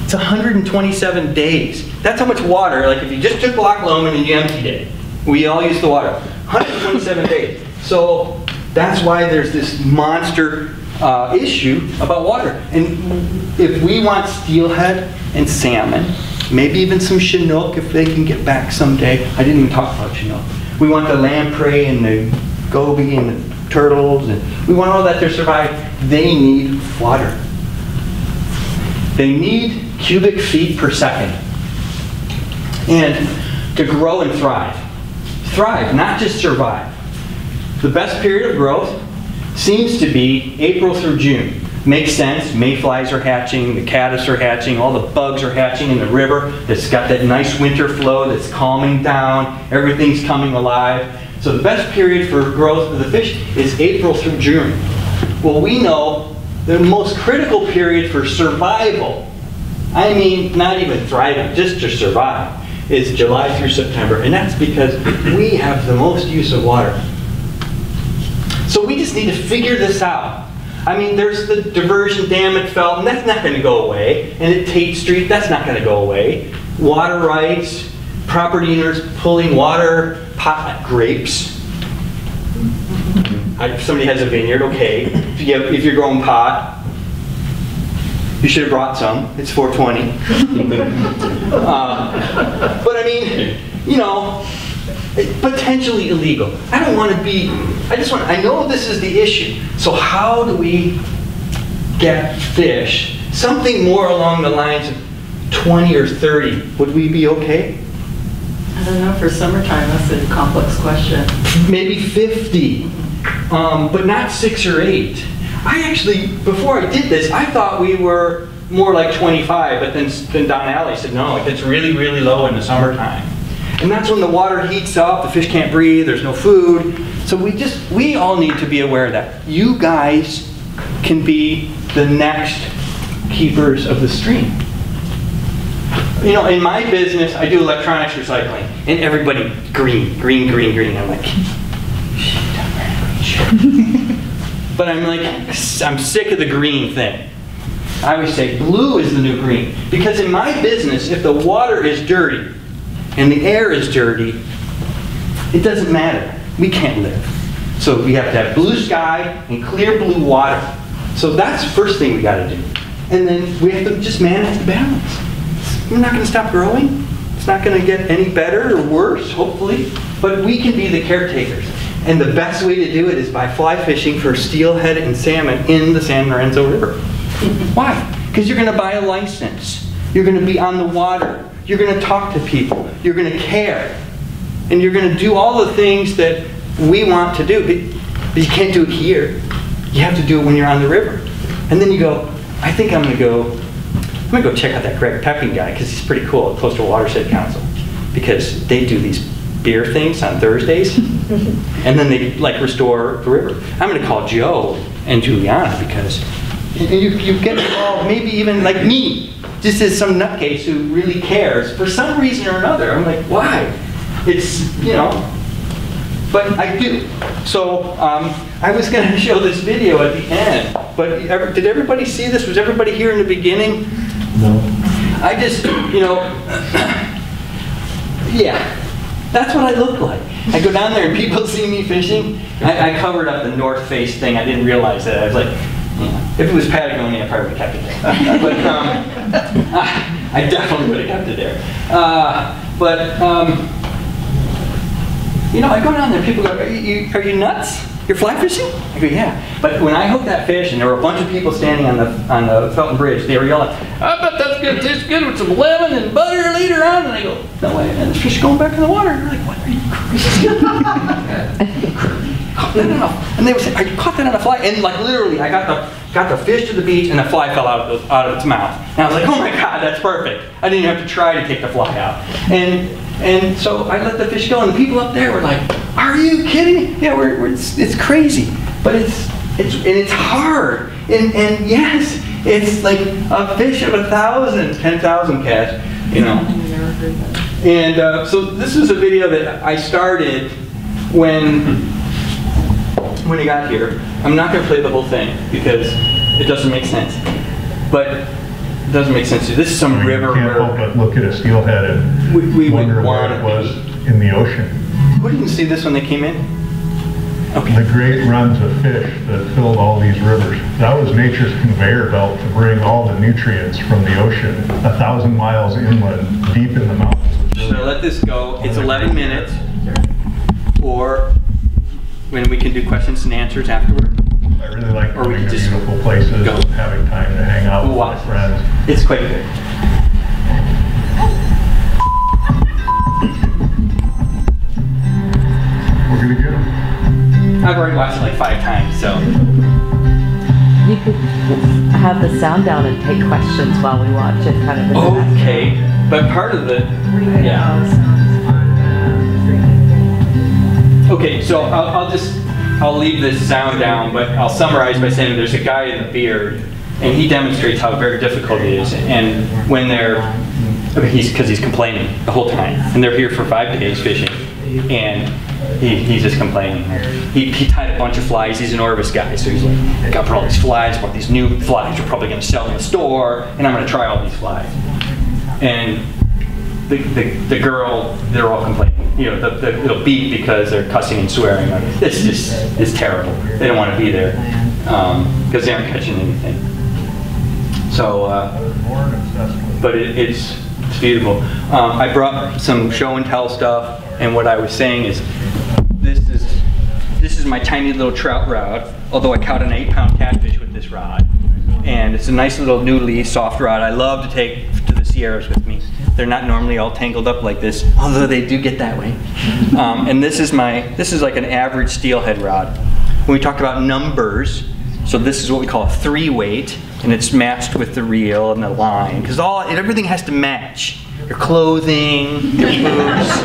Speaker 4: It's 127 days. That's how much water, like if you just took Loch Lomond and you emptied it, we all use the water. 127 days. So that's why there's this monster uh, issue about water. And if we want steelhead and salmon, maybe even some Chinook if they can get back someday. I didn't even talk about Chinook. We want the lamprey and the goby and the turtles, and we want all that to survive. They need water. They need cubic feet per second. And to grow and thrive. Thrive, not just survive. The best period of growth seems to be April through June. Makes sense, mayflies are hatching, the caddis are hatching, all the bugs are hatching in the river. It's got that nice winter flow that's calming down, everything's coming alive. So the best period for growth of the fish is April through June. Well, we know the most critical period for survival, I mean not even thriving, just to survive, is July through September. And that's because we have the most use of water. So we just need to figure this out. I mean, there's the diversion dam at Felton, that's not going to go away. And at Tait Street, that's not going to go away. Water rights, property owners pulling water, pot, grapes. I- If somebody has a vineyard, okay. If, you you're growing pot, you should have brought some. It's 420. <laughs> uh, but I mean, you know, potentially illegal. I don't want to be, I just want, I know this is the issue. So how do we get fish? Something more along the lines of 20 or 30. Would we be okay?
Speaker 7: I don't know, for summertime, that's a complex question.
Speaker 4: Maybe 50, um, but not six or eight. I actually, before I did this, I thought we were more like 25, but then, then Don Alley said, no, it gets really, really low in the summertime. And that's when the water heats up, the fish can't breathe, there's no food. So we just, we all need to be aware of that. You guys can be the next keepers of the stream. You know, in my business, I do electronics recycling, and everybody green, green, green, green. I'm like, shit, <laughs> I'm wearing green shirt. But I'm like, I'm sick of the green thing. I always say blue is the new green. Because in my business, if the water is dirty and the air is dirty, it doesn't matter. We can't live. So we have to have blue sky and clear blue water. So that's the first thing we got to do. And then we have to just manage the balance. We're not going to stop growing. It's not going to get any better or worse, hopefully. But we can be the caretakers. And the best way to do it is by fly fishing for steelhead and salmon in the San Lorenzo River. Why? Because you're going to buy a license. You're going to be on the water. You're going to talk to people. You're going to care. And you're going to do all the things that we want to do. But, you can't do it here. You have to do it when you're on the river. And then you go, I think I'm going to go, I'm to go check out that Greg Pepping guy because he's pretty cool at Coastal Watershed Council. Because they do these beer things on Thursdays. <laughs> and then they like restore the river. I'm going to call Joe and Juliana because and you, you get involved, maybe even like me, just as some nutcase who really cares, for some reason or another. I'm like, why? It's, you know, but I do. So um, I was going <laughs> to show this video at the end, but ever- did everybody see this? Was everybody here in the beginning?
Speaker 5: No.
Speaker 4: I just, you know, <coughs> yeah, that's what I look like. I go down there and people <laughs> see me fishing. I, I covered up the north face thing. I didn't realize that. I was like, yeah. if it was Patagonia, I probably would have kept it there. <laughs> but um, <laughs> I definitely would have kept it there. Uh, but um, you know, I go down there, people go, are you, are you nuts? You're fly fishing? I go, yeah. But when I hooked that fish and there were a bunch of people standing on the, on the Felton Bridge, they were yelling, I bet that's gonna taste good with some lemon and butter later on. And I go, no way. And the fish going back in the water. And they're like, what are you crazy? <laughs> that on a, and they would say, are you caught that on a fly? And like literally, I got the, got the fish to the beach and the fly fell out of, the, out of its mouth. And I was like, oh my God, that's perfect. I didn't even have to try to take the fly out. And, and so I let the fish go and the people up there were like, are you kidding? Yeah, we're, we're, it's, it's crazy. But it's, it's, and it's hard. And, and yes, it's like a fish of a thousand, ten thousand cast, you know. And uh, so this is a video that I started when when I got here. I'm not going to play the whole thing because it doesn't make sense. But it doesn't make sense. to you. This is some river
Speaker 8: You can't help but look at a steelhead and
Speaker 4: we, we
Speaker 8: wonder where it was in the ocean.
Speaker 4: We didn't see this when they came in.
Speaker 8: The great runs of fish that filled all these rivers. That was nature's conveyor belt to bring all the nutrients from the ocean a thousand miles inland, deep in the mountains.
Speaker 4: Should I let this go? It's 11 minutes. Or when we can do questions and answers afterward.
Speaker 8: I really like
Speaker 4: Or
Speaker 8: going to
Speaker 4: just
Speaker 8: beautiful places,
Speaker 4: go.
Speaker 8: and having time to hang out with my friends.
Speaker 4: It's quite good.
Speaker 8: We're gonna get 'em.
Speaker 4: I've already watched it like five times, so.
Speaker 2: You could have the sound down and take questions while we watch it, kind of. in the background.
Speaker 4: Okay, but part of the, yeah. Uh, okay, so I'll, I'll just, I'll leave this sound down, but I'll summarize by saying there's a guy in the beard, and he demonstrates how very difficult it is, and when they're, I mean, he's, because he's complaining the whole time, and they're here for five days fishing, and he, he's just complaining. He, he tied a bunch of flies, he's an Orvis guy, so he's like, I got all these flies, bought these new flies, We're probably gonna sell in the store, and I'm gonna try all these flies. And the, the, the girl, they're all complaining. You know, the, the, it'll beat because they're cussing and swearing. Like, It's just, it's terrible. They don't want to be there because they aren't catching anything. So, uh, but it, it's, it's beautiful. Um, I brought some show and tell stuff, and what I was saying is, this is, this is my tiny little trout rod, although I caught an eight pound catfish with this rod. And it's a nice little noodly soft rod I love to take to the Sierras with me. They're not normally all tangled up like this, although they do get that way. Um, and this is my, this is like an average steelhead rod. When we talked about numbers, so this is what we call a three weight, and it's matched with the reel and the line, because all everything has to match. Your clothing, your boots,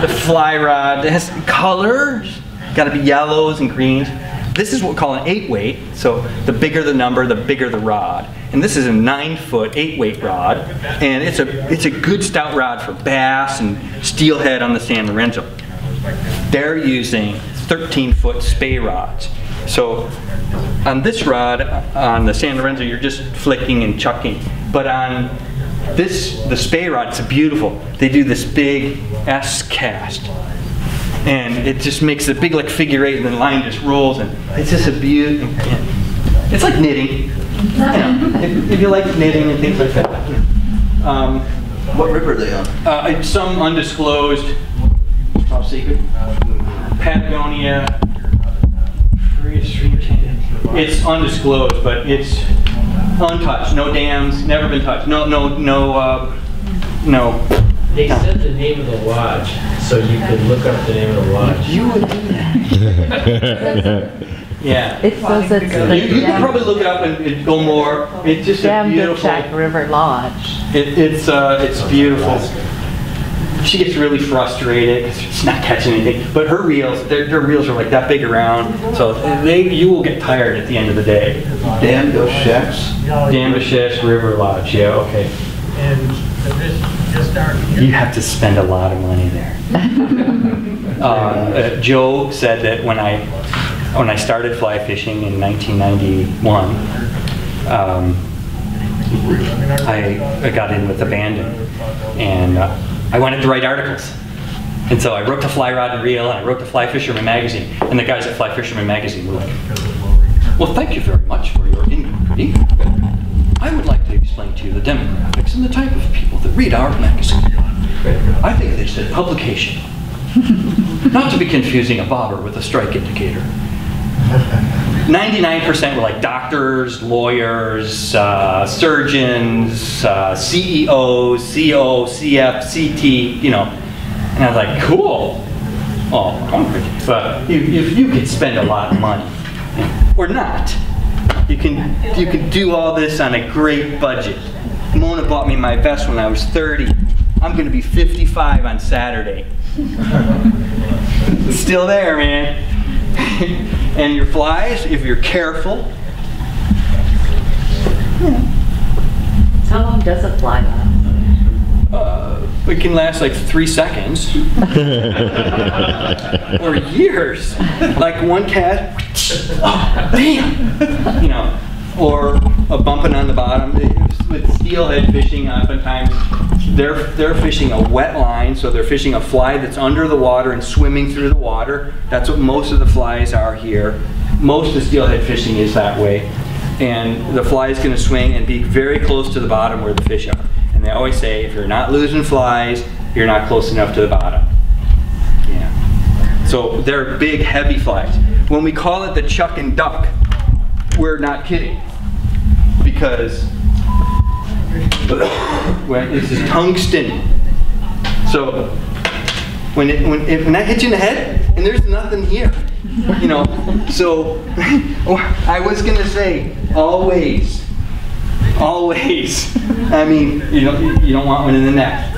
Speaker 4: the fly rod, it has colors. Got to be yellows and greens. This is what we call an eight weight. So the bigger the number, the bigger the rod. And this is a nine foot eight weight rod, and it's a it's a good stout rod for bass and steelhead on the San Lorenzo. They're using 13 foot Spey rods. So on this rod, on the San Lorenzo, you're just flicking and chucking. But on this, the Spey rod, it's beautiful. They do this big S cast. And it just makes a big like figure eight and the line just rolls and it's just a beautiful, it's like knitting. You know, if, if you like knitting and things like that. Um,
Speaker 9: What river are they on?
Speaker 4: uh, some undisclosed, top secret, Patagonia, Free Stream Canyon. It's undisclosed, but it's untouched, no dams, never been touched, no, no, no, uh, no.
Speaker 5: They said the name of the lodge, so you could look up the name of the lodge.
Speaker 4: You would do that. <laughs> Yeah.
Speaker 2: It says it's
Speaker 4: You,
Speaker 2: the
Speaker 4: you could
Speaker 2: Dam-
Speaker 4: probably look it up and, and go more. It's just a
Speaker 2: Dam
Speaker 4: beautiful.
Speaker 2: Dipchak River Lodge.
Speaker 4: It, it's uh, it's beautiful. she gets really frustrated because she's not catching anything. But her reels, their, their reels are like that big around, so they you will get tired at the end of the day.
Speaker 1: Dan Doshek's.
Speaker 4: Dam Dashesh River Lodge, yeah, okay.
Speaker 5: And just, just our.
Speaker 4: You have to spend a lot of money there. <laughs> Uh, uh, Joe said that when I, when I started fly fishing in 1991, um, I, I got in with abandon, and uh, I wanted to write articles. And so I wrote the Fly Rod and Reel, and I wrote the Fly Fisherman Magazine, and the guys at Fly Fisherman Magazine were like, well, thank you very much for your inquiry. I would like to explain to you the demographics and the type of people that read our magazine. I think they said publication. <laughs> Not to be confusing a bobber with a strike indicator. 99% were like doctors, lawyers, uh, surgeons, uh, CEOs, CO, CF, CT, you know. And I was like, cool. Oh, concrete. But if, you, you could spend a lot of money. Or not. You can, you can do all this on a great budget. Mona bought me my vest when I was 30. I'm going to be 55 on Saturday. <laughs> Still there, man. <laughs> and your flies, if you're careful,
Speaker 2: How long does a fly last?
Speaker 4: uh, it can last like three seconds <laughs> or years. Like one cat, oh, bam, you know, or a bumping on the bottom. With steelhead fishing, oftentimes they're they're fishing a wet line, so they're fishing a fly that's under the water and swimming through the water. That's what most of the flies are here. Most of steelhead fishing is that way, and the fly is going to swing and be very close to the bottom where the fish are. And they always say, if you're not losing flies, you're not close enough to the bottom. Yeah. So they're big, heavy flies. When we call it the chuck and duck, we're not kidding. Because well, this is tungsten. So when it, when, when that hits you in the head, and there's nothing here, you know. So <laughs> I was gonna say, always, always. I mean, you don't you don't want one in the neck.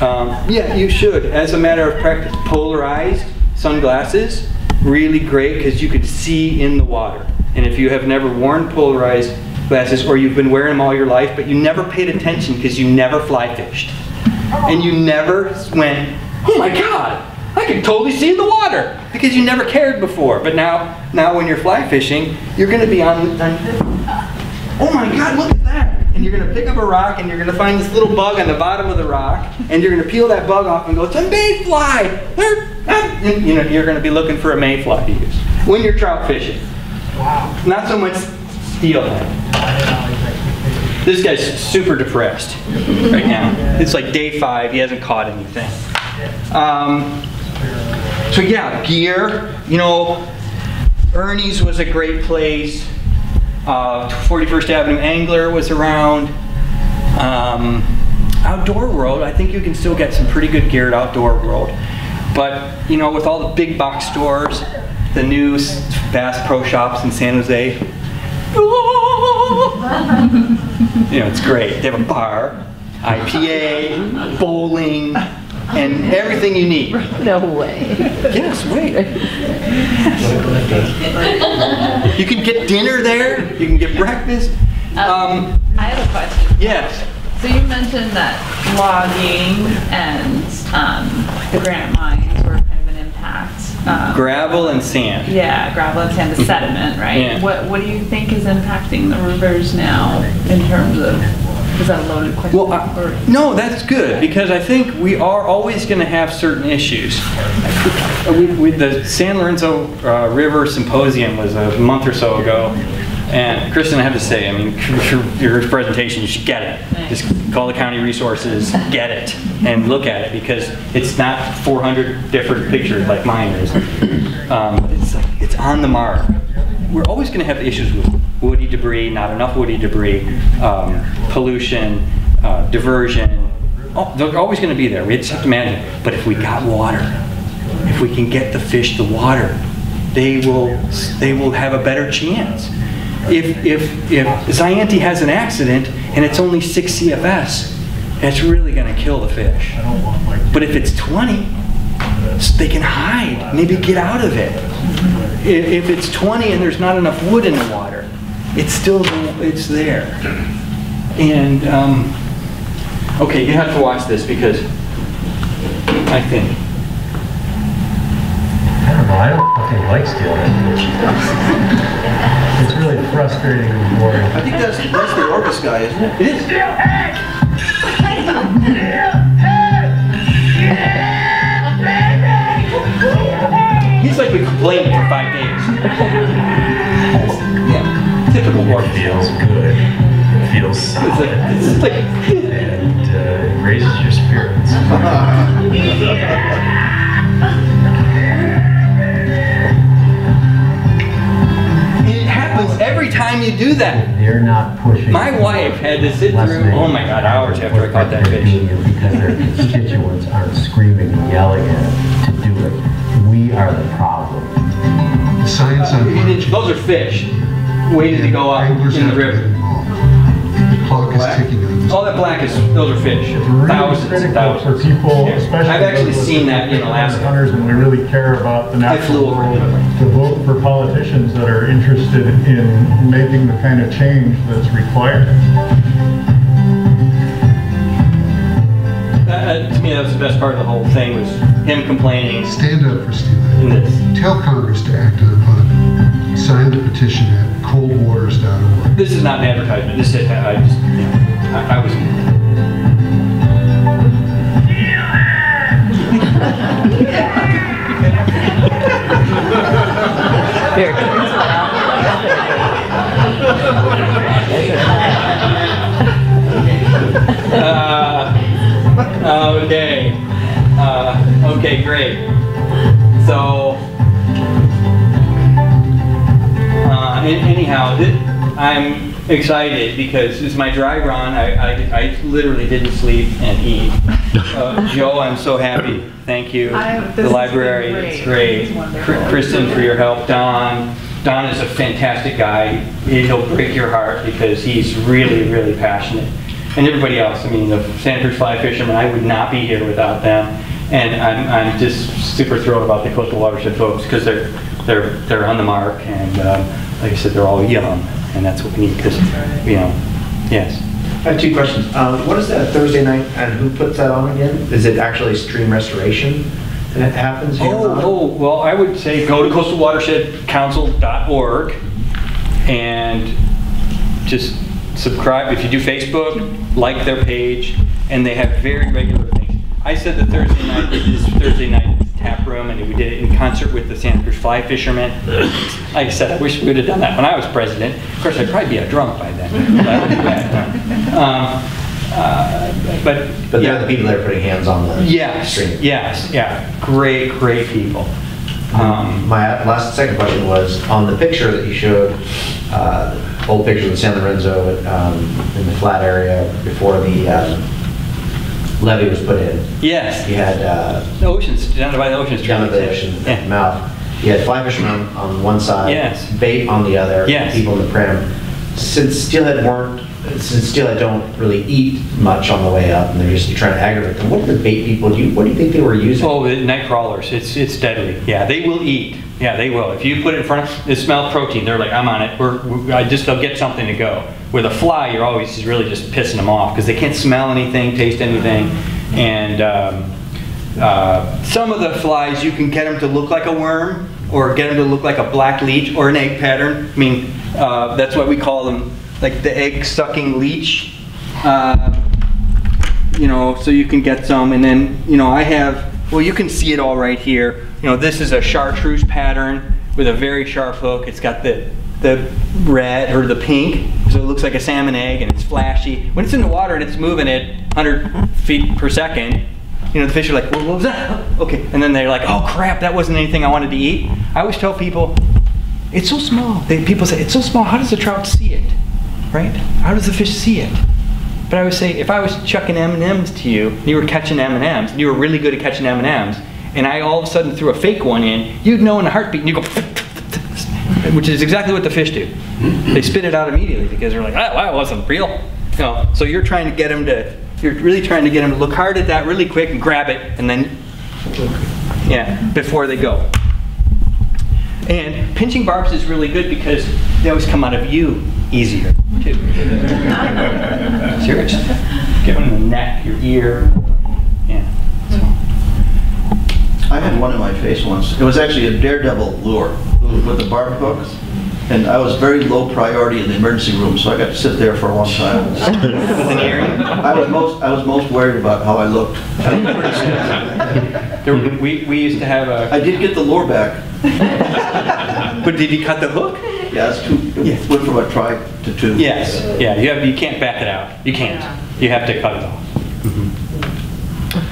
Speaker 4: Um, yeah, you should. As a matter of practice, polarized sunglasses, really great because you could see in the water. And if you have never worn polarized glasses or you've been wearing them all your life, but you never paid attention because you never fly fished. And you never went, oh my God, I can totally see in the water because you never cared before. But now, now when you're fly fishing, you're going to be on, on, oh my God, look at that. And you're going to pick up a rock and you're going to find this little bug on the bottom of the rock and you're going to peel that bug off and go, it's a mayfly. They're- ah," and, you know, you're going to be looking for a mayfly to use when you're trout fishing. Wow. Not so much steelhead. This guy's super depressed right now. It's like day five, he hasn't caught anything. Um, so yeah, gear, you know, Ernie's was a great place. Uh, 41st Avenue Angler was around. Um, Outdoor World, I think you can still get some pretty good gear at Outdoor World. But, you know, with all the big box stores, the new Bass Pro Shops in San Jose, <laughs> you know, it's great. They have a bar, IPA, bowling, and everything you need.
Speaker 2: No way.
Speaker 4: Yes, wait. You can get dinner there. You can get breakfast. Um,
Speaker 9: I have a question.
Speaker 4: yes.
Speaker 9: So you mentioned that logging and um, the Grant mines were kind of an impact. Um,
Speaker 4: Gravel and sand.
Speaker 9: yeah, gravel and sand, the sediment, right?
Speaker 4: Yeah.
Speaker 9: What What do you think is impacting the rivers now in terms of? Is that a loaded question?
Speaker 4: Well, I- no, that's good because I think we are always going to have certain issues. We, we, the San Lorenzo uh, River Symposium was a month or so ago, and Kristen, I have to say, I mean, <laughs> your, your presentation, you should get it. Just call the county resources, get it, and look at it because it's not 400 different pictures like mine is. Um, it's, like- it's on the mark. We're always going to have issues with woody debris, not enough woody debris, um, pollution, uh, diversion. Oh, they're always going to be there. We just have to manage it. But if we got water, if we can get the fish the water, they will they will have a better chance. If if if Zayante has an accident and it's only six CFS, it's really gonna kill the fish.
Speaker 8: I don't want my.
Speaker 4: But if it's 20, they can hide, maybe get out of it. If it's 20 and there's not enough wood in the water, it's still, it's there. And, um, okay, you have to watch this because I think,
Speaker 8: I don't know, I don't fucking like steelhead fish. It's really frustrating and boring.
Speaker 10: I think that's, that's the Orcas guy, isn't it?
Speaker 4: it is. He's like been complaining for five days. <laughs> Yeah, typical work.
Speaker 11: feels good, it feels
Speaker 4: It's
Speaker 11: solid,
Speaker 4: like, it's like,
Speaker 11: and uh, it raises your spirits. <laughs> <laughs>
Speaker 4: every time you do that.
Speaker 11: They're not pushing.
Speaker 4: My wife had to sit through, oh my God, hours after I caught that
Speaker 11: what they're
Speaker 4: fish.
Speaker 11: it Because their constituents aren't screaming and yelling at them to do it. We are the problem.
Speaker 12: Science on
Speaker 4: And it- Those are fish waiting to go up
Speaker 12: Anglers
Speaker 4: in the
Speaker 12: have to get
Speaker 4: river.
Speaker 12: Clock is ticking on.
Speaker 4: All that black is, those are fish,
Speaker 8: It's really
Speaker 4: thousands and
Speaker 8: critical for people,
Speaker 4: Yeah.
Speaker 8: especially.
Speaker 4: I've actually seen that in Alaska.
Speaker 8: Hunters, and we really care about the
Speaker 4: I
Speaker 8: natural
Speaker 4: flew over
Speaker 8: world, to vote for politicians that are interested in making the kind of change that's required.
Speaker 4: To me, that was the best part of the whole thing, was him complaining
Speaker 12: Stand up for steelhead. Tell Congress to act upon it. Sign the petition at coldwaters.org.
Speaker 4: This is not an advertisement, this is, I just, you know, I I was,
Speaker 2: good.
Speaker 4: uh, okay, uh, okay, great. So, uh, anyhow, thi- I'm excited because it's my dry run. I, I, I literally didn't sleep and eat. Uh, Joe, I'm so happy. Thank you.
Speaker 9: I-
Speaker 4: The library,
Speaker 9: been
Speaker 4: it's
Speaker 9: great.
Speaker 4: great.
Speaker 9: It's
Speaker 4: Kristen for your help. Don, Don is a fantastic guy. He'll break your heart because he's really, really passionate. And everybody else, I mean, the Cruz Fly Fishermen, I would not be here without them. And I'm, I'm just super thrilled about the coastal watershed folks because they're, they're, they're on the mark and, um, like I said, they're all young and that's what we need because, you know, yes.
Speaker 13: I have two questions. Um, What is that Thursday night and who puts that on again? Is it actually stream restoration that happens here?
Speaker 4: Oh, oh, well, I would say go to coastalwatershedcouncil.org and just subscribe. If you do Facebook, like their page, and they have very regular things. I said the Thursday night, is Thursday night tap room, and we did it in concert with the Santa Cruz Fly Fishermen. Like I said, I wish we would have done that when I was president. Of course, I'd probably be a drunk by then. That would be bad. Um, uh, But,
Speaker 13: But
Speaker 4: yeah.
Speaker 13: they're the people that are putting hands on the
Speaker 4: Yes,
Speaker 13: stream.
Speaker 4: yes, yeah. Great, great people. Um,
Speaker 13: My last, second question was, on the picture that you showed, uh, old picture of San Lorenzo um, in the flat area before the um, levee was put in,
Speaker 4: yes,
Speaker 13: you had uh,
Speaker 4: the oceans, down by the oceans.
Speaker 13: down at the ocean
Speaker 4: Yeah.
Speaker 13: mouth, you had fly fishermen on- on one side.
Speaker 4: Yes.
Speaker 13: Bait on the other.
Speaker 4: Yes.
Speaker 13: People in the prim. Since steelhead weren't, since I don't really eat much on the way up, and they're just trying to aggravate them, what did the bait people, do? what do you think they were using?
Speaker 4: Oh, the night crawlers, it's, it's deadly. Yeah, they will eat. Yeah, they will. If you put it in front of, it smells protein, they're like, I'm on it. We're, we I just, they'll get something to go. With a fly, you're always just really just pissing them off because they can't smell anything, taste anything. And, um, uh, some of the flies, you can get them to look like a worm or get them to look like a black leech or an egg pattern. I mean, uh, that's why we call them like the egg sucking leech. Uh, you know, so you can get some, and then, you know, I have, well, you can see it all right here. You know, this is a chartreuse pattern with a very sharp hook. It's got the, the red or the pink, so it looks like a salmon egg and it's flashy. When it's in the water and it's moving at 100 feet per second, you know, the fish are like, what was that? <laughs> Okay, and then they're like, oh crap, that wasn't anything I wanted to eat. I always tell people, it's so small. They, people say, it's so small, how does the trout see it? Right? How does the fish see it? But I would say, if I was chucking M&Ms to you, and you were catching M&Ms, and you were really good at catching M&Ms, and I all of a sudden threw a fake one in, you'd know in a heartbeat, and you go, which is exactly what the fish do. They spit it out immediately because they're like, ah, oh, that wasn't real. You know, so you're trying to get them to you're really trying to get them to look hard at that really quick and grab it, and then, yeah, before they go. And pinching barbs is really good because they always come out of you easier, too. Serious. Get them in the neck, your ear, yeah.
Speaker 10: I had one in my face once. It was actually a daredevil lure with a barb hook. And I was very low priority in the emergency room, so I got to sit there for a long time.
Speaker 4: With an earring?
Speaker 10: I was most, I was most worried about how I looked.
Speaker 4: There <laughs> We, we used to have a,
Speaker 10: I did get the lure back. <laughs>
Speaker 4: but did you cut the hook?
Speaker 10: Yeah, it's two, it went from a try to two.
Speaker 4: Yes, yeah, you have, you can't back it out. You can't. You have to cut it off.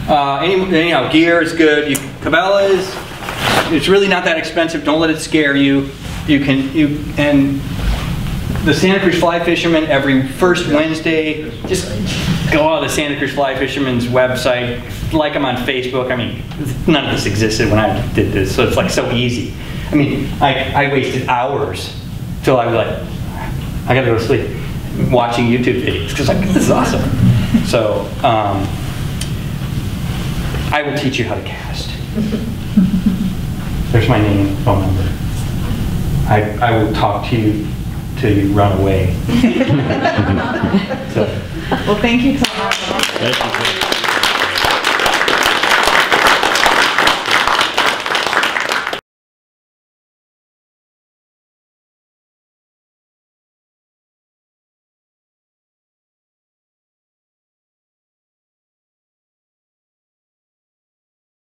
Speaker 4: Uh, any, anyhow, gear is good. You, Cabela's, it's really not that expensive. Don't let it scare you. You can, you, and the Santa Cruz Fly Fishermen, every first Wednesday, just go on the Santa Cruz Fly Fishermen's website, like them on Facebook. I mean, none of this existed when I did this, so it's like so easy. I mean, I, I wasted hours till I was like, I gotta go to sleep, watching YouTube videos, because like, this is awesome. So, um, I will teach you how to cast. There's my name, phone number. I, I will talk to you till you run away. <laughs> So,
Speaker 9: Well, thank you so much.
Speaker 14: Thank you.